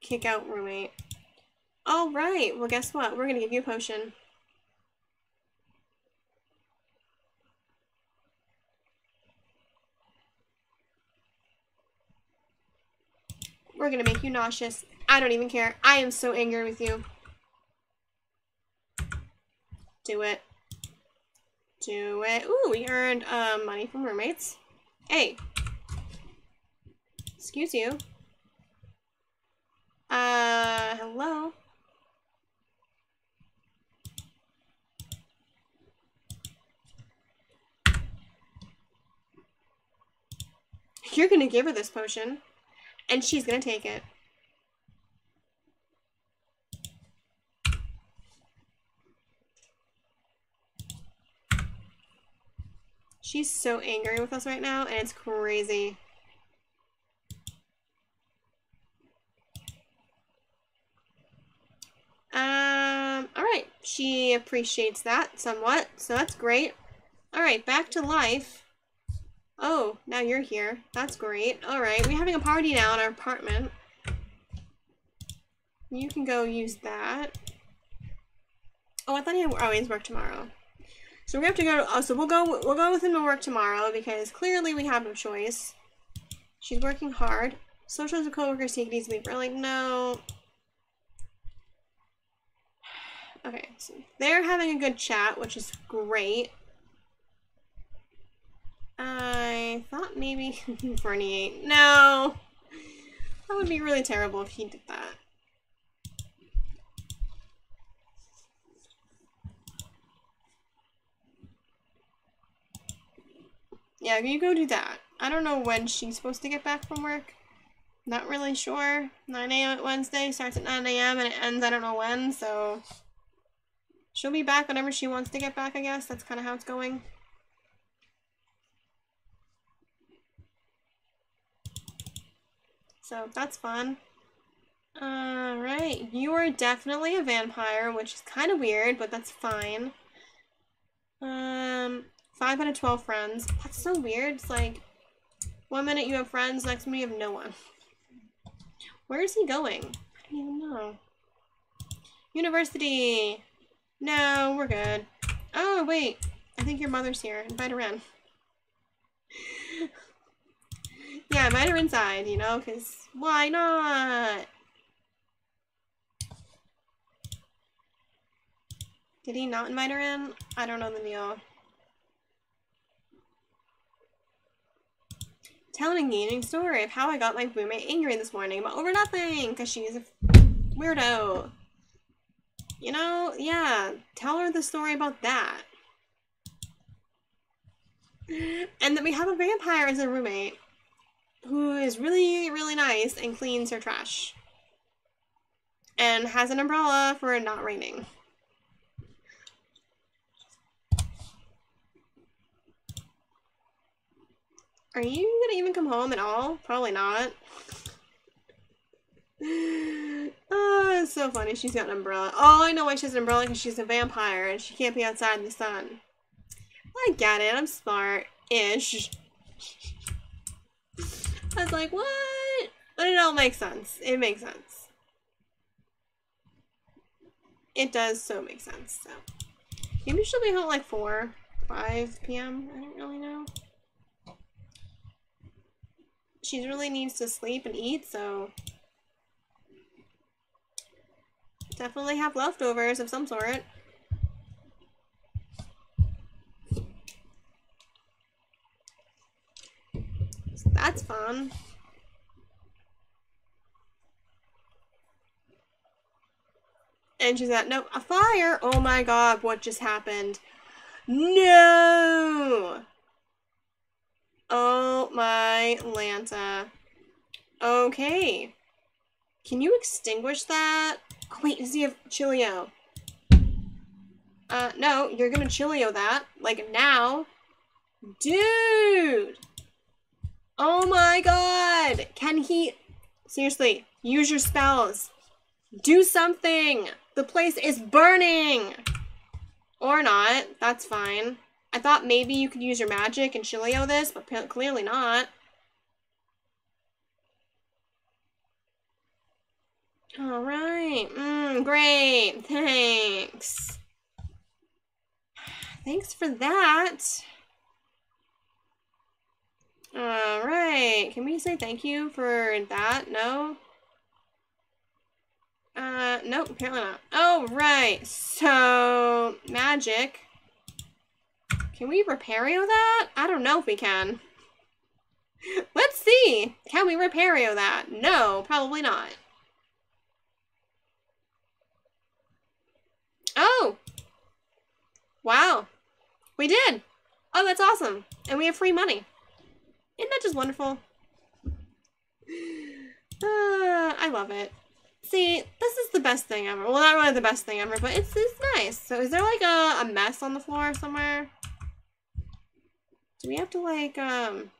Kick out roommate. All right. Well, guess what? We're going to give you a potion. We're going to make you nauseous. I don't even care. I am so angry with you. Do it. Do it. Ooh, we earned uh, money from roommates. Hey, Excuse you. Uh, hello? You're gonna give her this potion, and she's gonna take it. She's so angry with us right now, and it's crazy. Um, she appreciates that somewhat, so that's great. Alright, back to life. Oh, now you're here. That's great. Alright, we're having a party now in our apartment. You can go use that. Oh, I thought he always work tomorrow. So we have to go. Oh, so we'll go. We'll go with him to work tomorrow because clearly we have no choice. She's working hard. Socials with coworkers take it easy. We're like, no. Okay, so they're having a good chat, which is great. I thought maybe Bernie ate. No! That would be really terrible if he did that. Yeah, you go do that. I don't know when she's supposed to get back from work. Not really sure. 9 a.m. Wednesday, starts at 9 a.m. and it ends I don't know when, so... She'll be back whenever she wants to get back, I guess. That's kind of how it's going. So that's fun. Alright, you are definitely a vampire, which is kind of weird, but that's fine. Um, 5 out of 12 friends. That's so weird. It's like, one minute you have friends, next minute you have no one. Where is he going? I don't even know. University! No, we're good. Oh, wait. I think your mother's here. Invite her in. yeah, invite her inside, you know, because why not? Did he not invite her in? I don't know the deal. tell an engaging story of how I got my roommate angry this morning, but over nothing, because she's a weirdo. You know, yeah, tell her the story about that. And that we have a vampire as a roommate who is really, really nice and cleans her trash. And has an umbrella for it not raining. Are you gonna even come home at all? Probably not. oh, it's so funny. She's got an umbrella. Oh, I know why she has an umbrella because she's a vampire and she can't be outside in the sun. I get it. I'm smart-ish. I was like, what? But it all makes sense. It makes sense. It does so make sense. So maybe she'll be home like 4, 5 p.m. I don't really know she really needs to sleep and eat, so definitely have leftovers of some sort. So that's fun. And she's at, no, a fire! Oh my god, what just happened? No! Oh my Lanta. Okay. Can you extinguish that? Oh wait, does he have Chillio? Uh, no, you're gonna Chillio that. Like, now. Dude! Oh my god! Can he... Seriously, use your spells. Do something! The place is burning! Or not, that's fine. I thought maybe you could use your magic and Chillio this, but clearly not. Alright. Mm, great. Thanks. Thanks for that. Alright. Can we say thank you for that? No? Uh, nope, apparently not. Oh, right. So, magic. Can we Repario that? I don't know if we can. Let's see. Can we Repario that? No, probably not. Oh! Wow. We did! Oh, that's awesome. And we have free money. Isn't that just wonderful? Uh, I love it. See, this is the best thing ever. Well, not really the best thing ever, but it's, it's nice. So is there like a, a mess on the floor somewhere? Do we have to, like, um,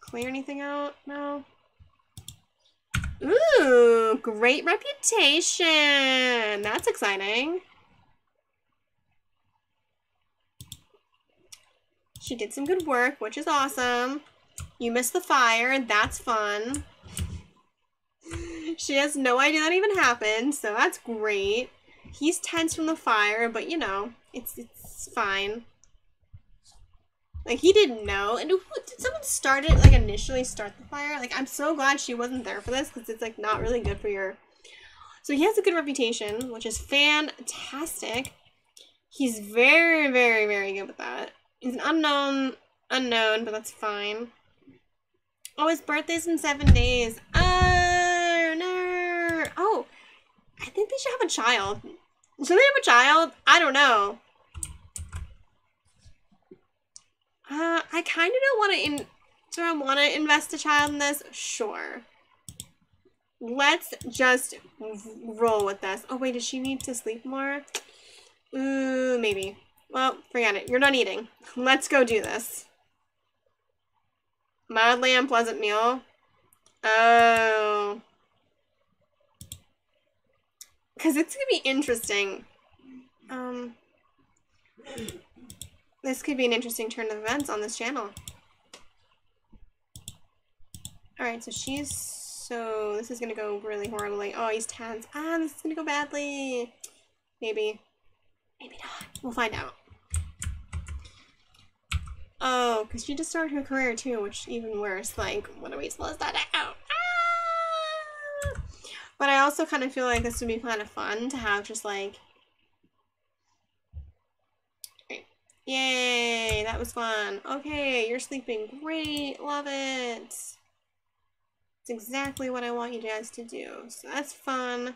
clear anything out? No? Ooh, great reputation! That's exciting. She did some good work, which is awesome. You missed the fire, and that's fun. She has no idea that even happened, so that's great. He's tense from the fire, but you know, it's it's fine. Like he didn't know. And who, did someone start it? Like initially start the fire? Like I'm so glad she wasn't there for this because it's like not really good for your. So he has a good reputation, which is fantastic. He's very, very, very good with that. He's an unknown, unknown, but that's fine. Oh, his birthday's in seven days. Oh no! Oh, I think they should have a child. Should they have a child? I don't know. Uh, I kind of don't want to in. Do I want to invest a child in this? Sure. Let's just roll with this. Oh wait, does she need to sleep more? Ooh, maybe. Well, forget it. You're not eating. Let's go do this. Mildly unpleasant meal. Oh. Because it's going to be interesting. Um, this could be an interesting turn of events on this channel. Alright, so she's... So, this is going to go really horribly. Oh, he's tense. Ah, this is going to go badly. Maybe. Maybe not. We'll find out. Oh, because she just started her career too, which even worse. Like, what are we supposed to do? Ah! But I also kind of feel like this would be kind of fun to have just like Yay, that was fun. Okay, you're sleeping great. Love it. It's exactly what I want you guys to do. So that's fun.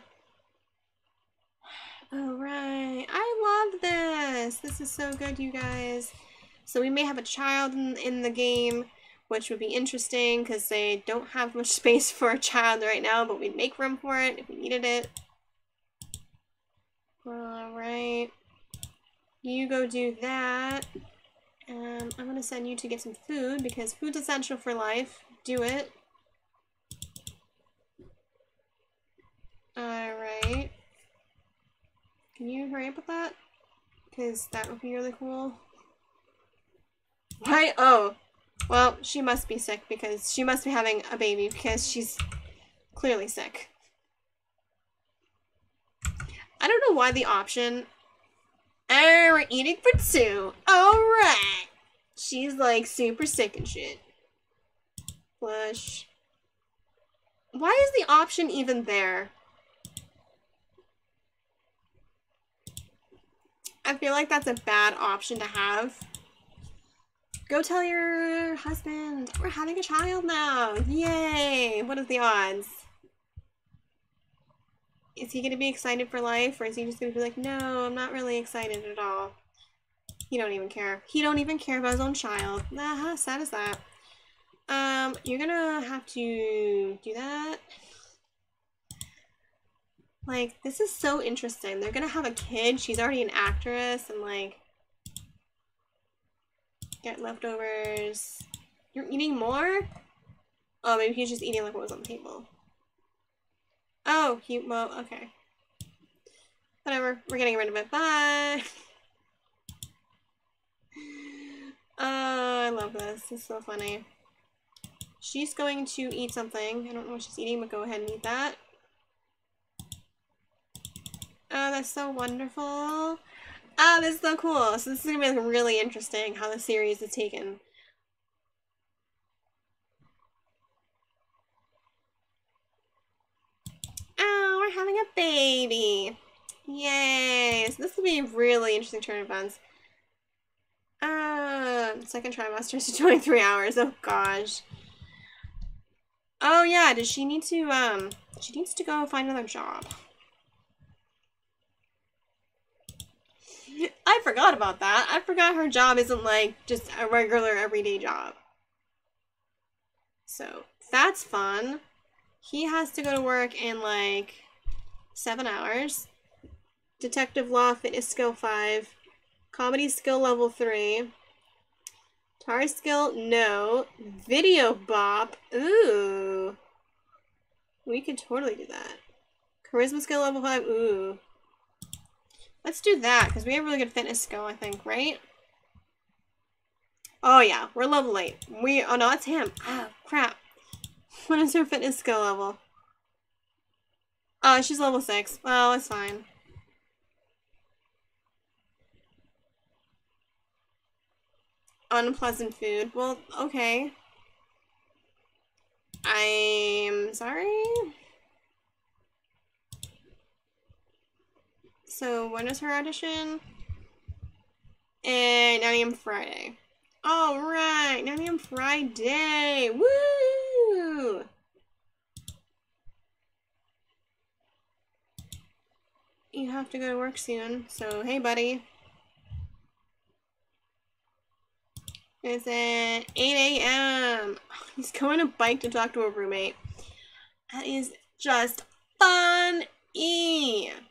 All right. I love this. This is so good, you guys. So we may have a child in, in the game, which would be interesting because they don't have much space for a child right now, but we'd make room for it if we needed it. All right. You go do that. Um, I'm going to send you to get some food because food's essential for life. Do it. Alright. Can you hurry up with that? Because that would be really cool. Why? Oh. Well, she must be sick because she must be having a baby because she's clearly sick. I don't know why the option Oh, we're eating for two. Alright. She's like super sick and shit. Flush. Why is the option even there? I feel like that's a bad option to have. Go tell your husband, we're having a child now. Yay! What are the odds? is he going to be excited for life or is he just going to be like, no, I'm not really excited at all? He don't even care. He don't even care about his own child. How sad is that? Um, you're gonna have to do that. Like, this is so interesting. They're gonna have a kid. She's already an actress and like get leftovers. You're eating more? Oh, maybe he's just eating like what was on the table. Oh, he, well, okay. Whatever, we're getting rid of it. Bye! Oh, I love this. It's so funny. She's going to eat something. I don't know what she's eating, but go ahead and eat that. Oh, that's so wonderful. Oh, this is so cool. So this is going to be really interesting how the series is taken. Oh, we're having a baby. Yay. So this will be a really interesting turn of events. Uh, second trimester is 23 hours. Oh gosh. Oh yeah, does she need to, um, she needs to go find another job. I forgot about that. I forgot her job isn't like just a regular everyday job. So, that's fun. He has to go to work in like seven hours. Detective Law Fitness Skill 5. Comedy Skill Level 3. Tar Skill, no. Video Bop, ooh. We could totally do that. Charisma Skill Level 5, ooh. Let's do that, because we have really good fitness skill, I think, right? Oh yeah, we're level 8. We- oh no, it's him. Oh, crap. What is her fitness skill level? Oh, she's level 6. Well, it's fine. Unpleasant food. Well, okay. I'm sorry? So, when is her audition? And 9 a.m. Friday. All right, 9 a.m. Friday. Woo! You have to go to work soon, so hey, buddy. It's at 8 a.m. Oh, he's going to bike to talk to a roommate. That is just fun. -y.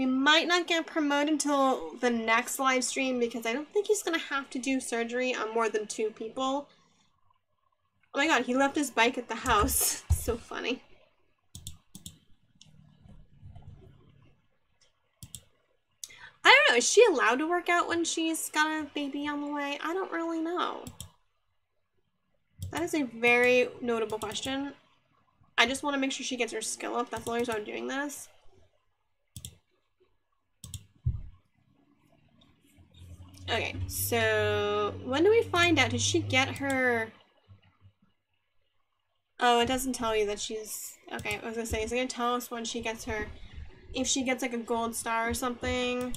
We might not get promoted until the next live stream because I don't think he's going to have to do surgery on more than two people. Oh my god, he left his bike at the house. so funny. I don't know, is she allowed to work out when she's got a baby on the way? I don't really know. That is a very notable question. I just want to make sure she gets her skill up. That's the only reason I'm doing this. Okay, so when do we find out? Did she get her... Oh, it doesn't tell you that she's... Okay, I was gonna say, is it gonna tell us when she gets her... If she gets like a gold star or something?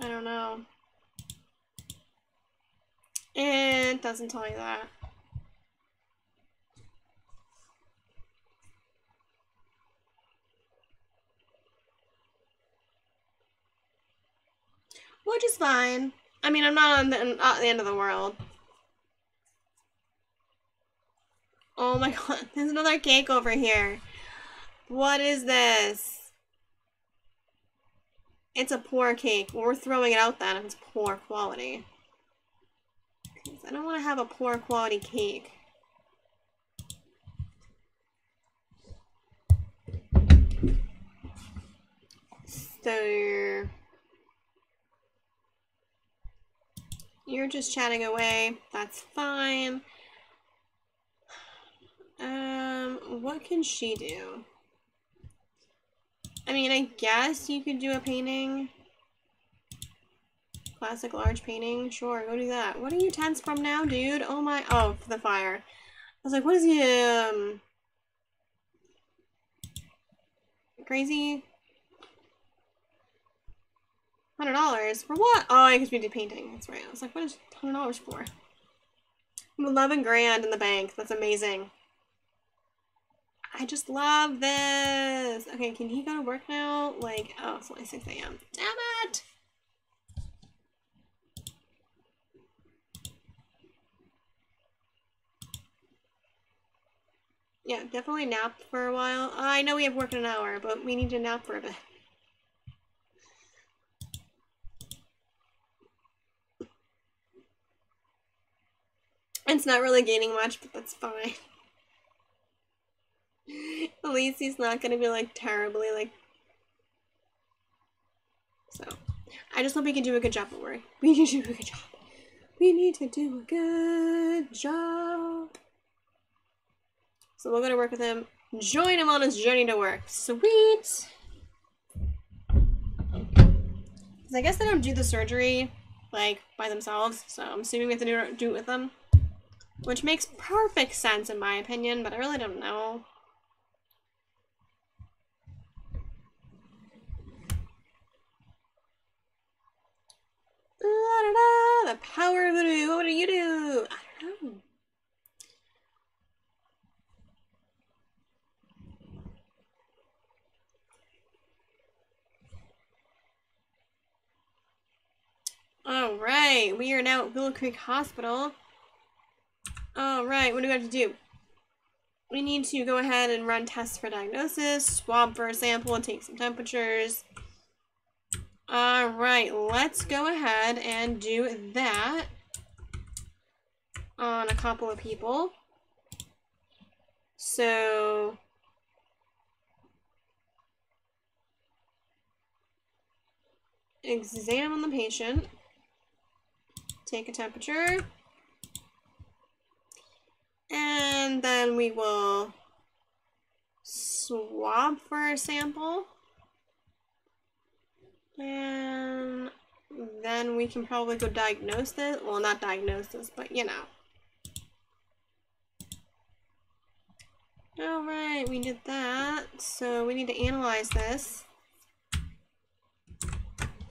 I don't know. It doesn't tell you that. Which is fine. I mean, I'm not on the, not the end of the world. Oh my god, there's another cake over here. What is this? It's a poor cake. We're throwing it out then if it's poor quality. I don't want to have a poor quality cake. So... You're just chatting away. That's fine. Um, what can she do? I mean, I guess you could do a painting. Classic large painting. Sure, go do that. What are you tense from now, dude? Oh my- oh, the fire. I was like, what is he, um... Crazy? Hundred dollars for what? Oh, I guess we did painting. That's right. I was like, what is hundred dollars for? Eleven grand in the bank. That's amazing. I just love this. Okay, can he go to work now? Like, oh, it's only 6 a.m. Damn it! Yeah, definitely nap for a while. I know we have work in an hour, but we need to nap for a bit. It's not really gaining much, but that's fine. At least he's not gonna be like terribly like. So, I just hope we can do a good job. Don't worry. We need to do a good job. We need to do a good job. So we'll go to work with him. Join him on his journey to work. Sweet. I guess they don't do the surgery like by themselves, so I'm assuming we have to do it with them. Which makes perfect sense in my opinion, but I really don't know. Da, da, da, the power of voodoo. What do you do? I don't know. All right, we are now at Willow Creek Hospital. All right, what do we have to do? We need to go ahead and run tests for diagnosis, swab for a sample, and take some temperatures. All right, let's go ahead and do that on a couple of people. So examine the patient, take a temperature, and then we will swab for a sample. And then we can probably go diagnose this. Well, not diagnose this, but you know. All right, we did that. So we need to analyze this.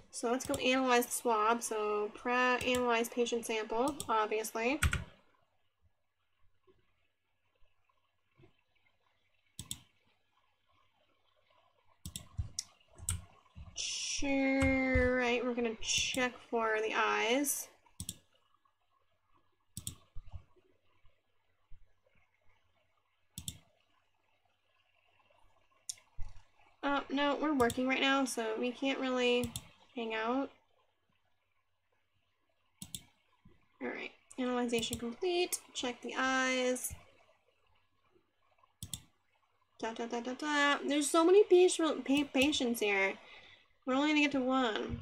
So let's go analyze the swab. So pre-analyze patient sample, obviously. Sure, check for the eyes. Uh, no, we're working right now, so we can't really hang out. Alright, analyzation complete. Check the eyes. Da, da, da, da, da. There's so many patients here. We're only gonna get to one.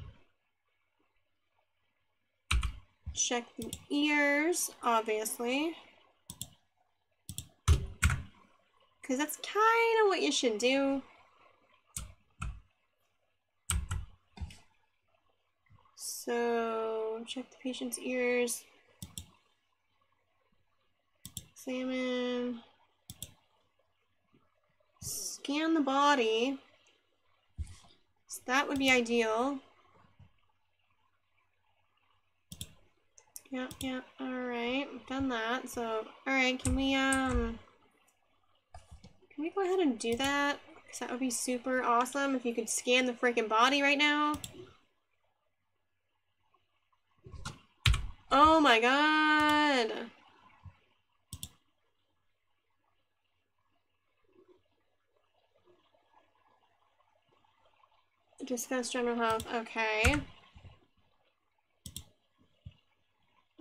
Check the ears, obviously. Because that's kind of what you should do. So check the patient's ears. Examine. Scan the body. So that would be ideal. Yeah, yeah, alright, done that. So, alright, can we, um, can we go ahead and do that? Because that would be super awesome if you could scan the freaking body right now. Oh my god! Discuss general health, okay.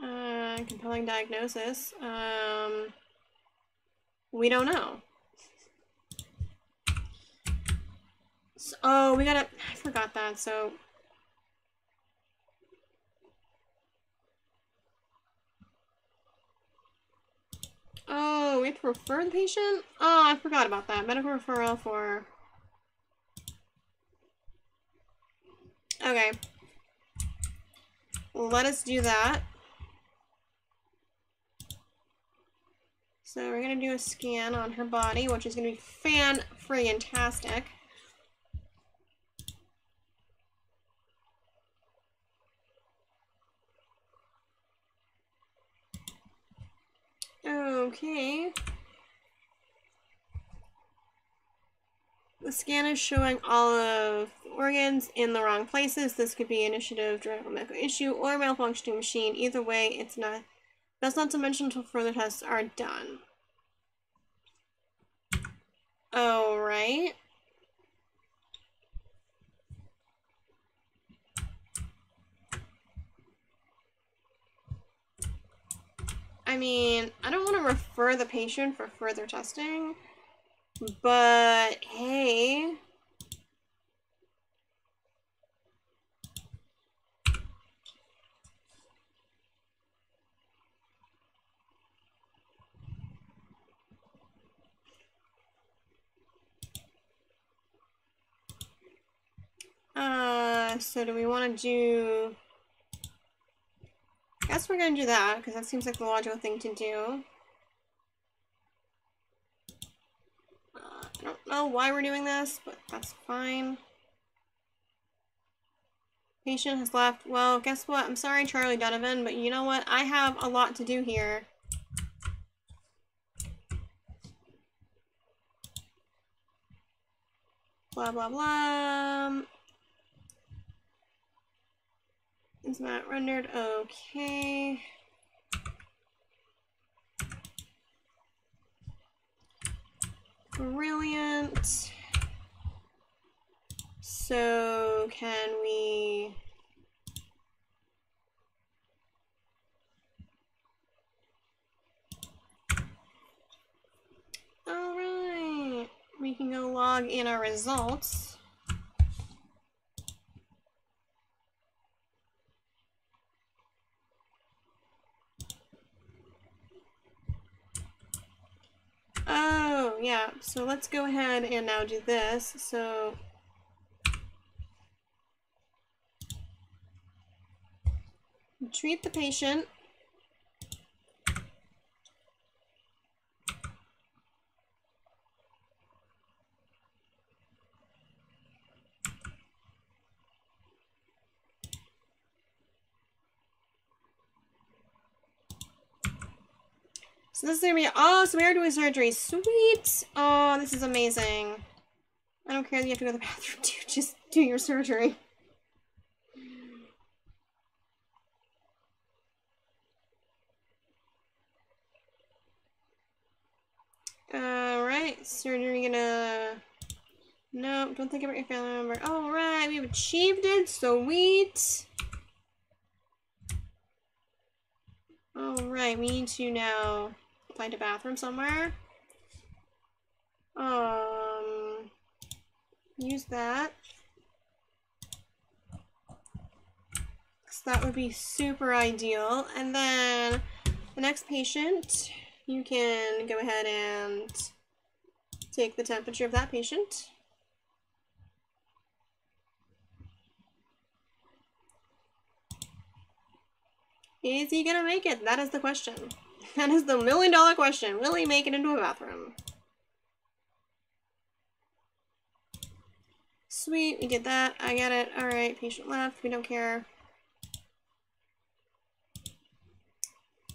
Uh, compelling diagnosis. Um, we don't know. So, oh, we gotta, I forgot that, so Oh, we have to refer the patient? Oh, I forgot about that. Medical referral for... Okay. Let us do that. So we're going to do a scan on her body, which is going to be fan-friggin-tastic. Okay. The scan is showing all of the organs in the wrong places. This could be initiative, driven medical issue, or malfunctioning machine. Either way, it's not. That's not to mention until further tests are done. Alright. I mean, I don't want to refer the patient for further testing, but hey. Uh, so do we want to do I guess we're gonna do that, because that seems like the logical thing to do. Uh, I don't know why we're doing this, but that's fine. Patient has left. Well, guess what? I'm sorry, Charlie Donovan, but you know what? I have a lot to do here. Blah, blah, blah. Is that rendered okay? Brilliant. So can we All right, we can go log in our results. Oh, yeah, so let's go ahead and now do this. So treat the patient. So this is gonna be, so we are doing surgery. Sweet. Oh, this is amazing. I don't care that you have to go to the bathroom. Just do your surgery. Alright, surgery gonna... No, don't think about your family member. Alright, we've achieved it. Sweet. Alright, we need to now find a bathroom somewhere. Um, use that. So that would be super ideal. And then the next patient, you can go ahead and take the temperature of that patient. Is he gonna make it? That is the question. That is the million dollar question. Will he make it into a bathroom? Sweet, we did that. I get it. Alright, patient left. We don't care.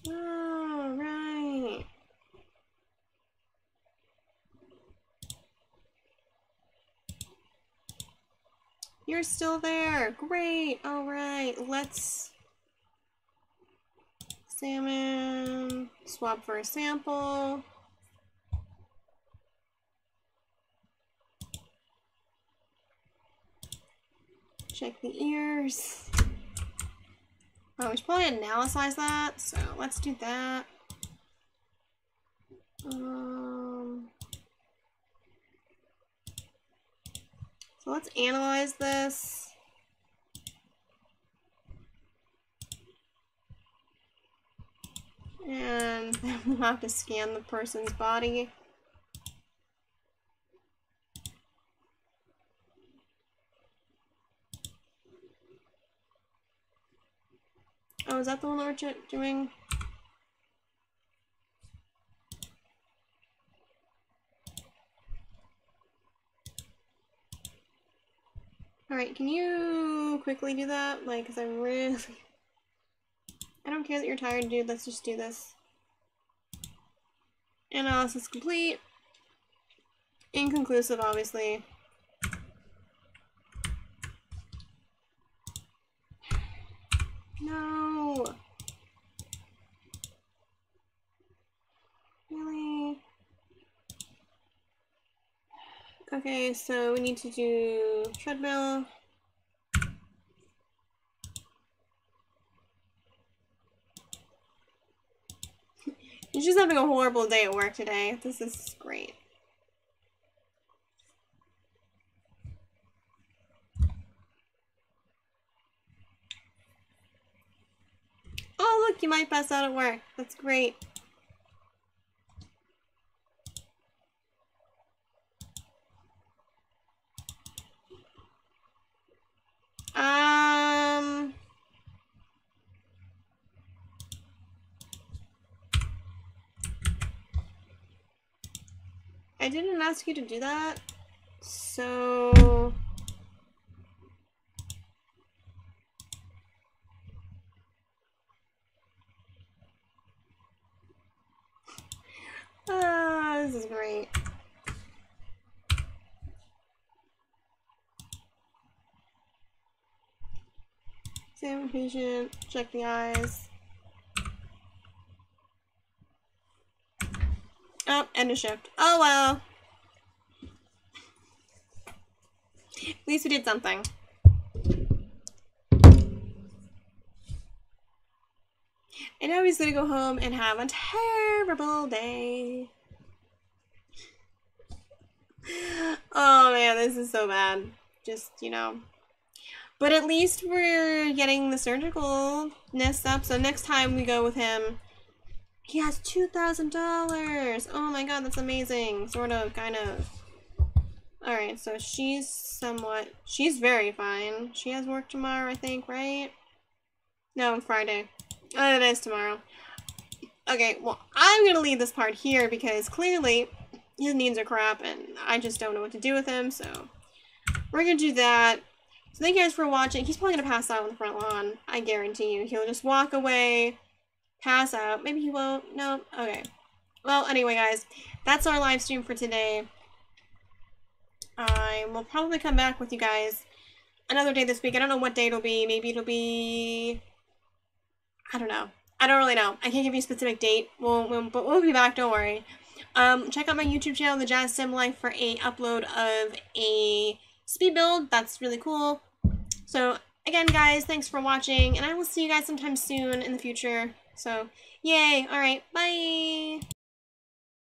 Alright. You're still there. Great. Alright, let's Salmon, swab for a sample. Check the ears. Oh, we should probably analyze that, so let's do that. Um, so let's analyze this. And then we'll have to scan the person's body. Oh, is that the one that we're doing? Alright, can you quickly do that? Like, because I really... I don't care that you're tired, dude. Let's just do this. Analysis complete. Inconclusive, obviously. No! Really? Okay, so we need to do treadmill. Just having a horrible day at work today. This is great. Oh, look, you might pass out at work. That's great. I didn't ask you to do that, so... Ah, this is great. Examine patient, check the eyes. Oh, end shift. Oh well. At least we did something. And now he's gonna go home and have a terrible day. Oh man, this is so bad. Just, you know. But at least we're getting the surgicalness up, so next time we go with him, He has $2,000. Oh my god, that's amazing. Sort of, kind of. Alright, so she's somewhat... She's very fine. She has work tomorrow, I think, right? No, Friday. Oh, it is tomorrow. Okay, well, I'm gonna leave this part here because clearly his needs are crap and I just don't know what to do with him, so we're gonna do that. So thank you guys for watching. He's probably gonna pass out on the front lawn. I guarantee you. He'll just walk away, pass out. Maybe he won't. No? Okay. Well, anyway, guys, that's our live stream for today. I will probably come back with you guys another day this week. I don't know what day it'll be. Maybe it'll be... I don't know. I don't really know. I can't give you a specific date. We'll, we'll, but we'll be back. Don't worry. Um, check out my YouTube channel, The Jazzed Sim Life, for a upload of a speed build. That's really cool. So, again, guys, thanks for watching, and I will see you guys sometime soon in the future. So, yay. All right. Bye.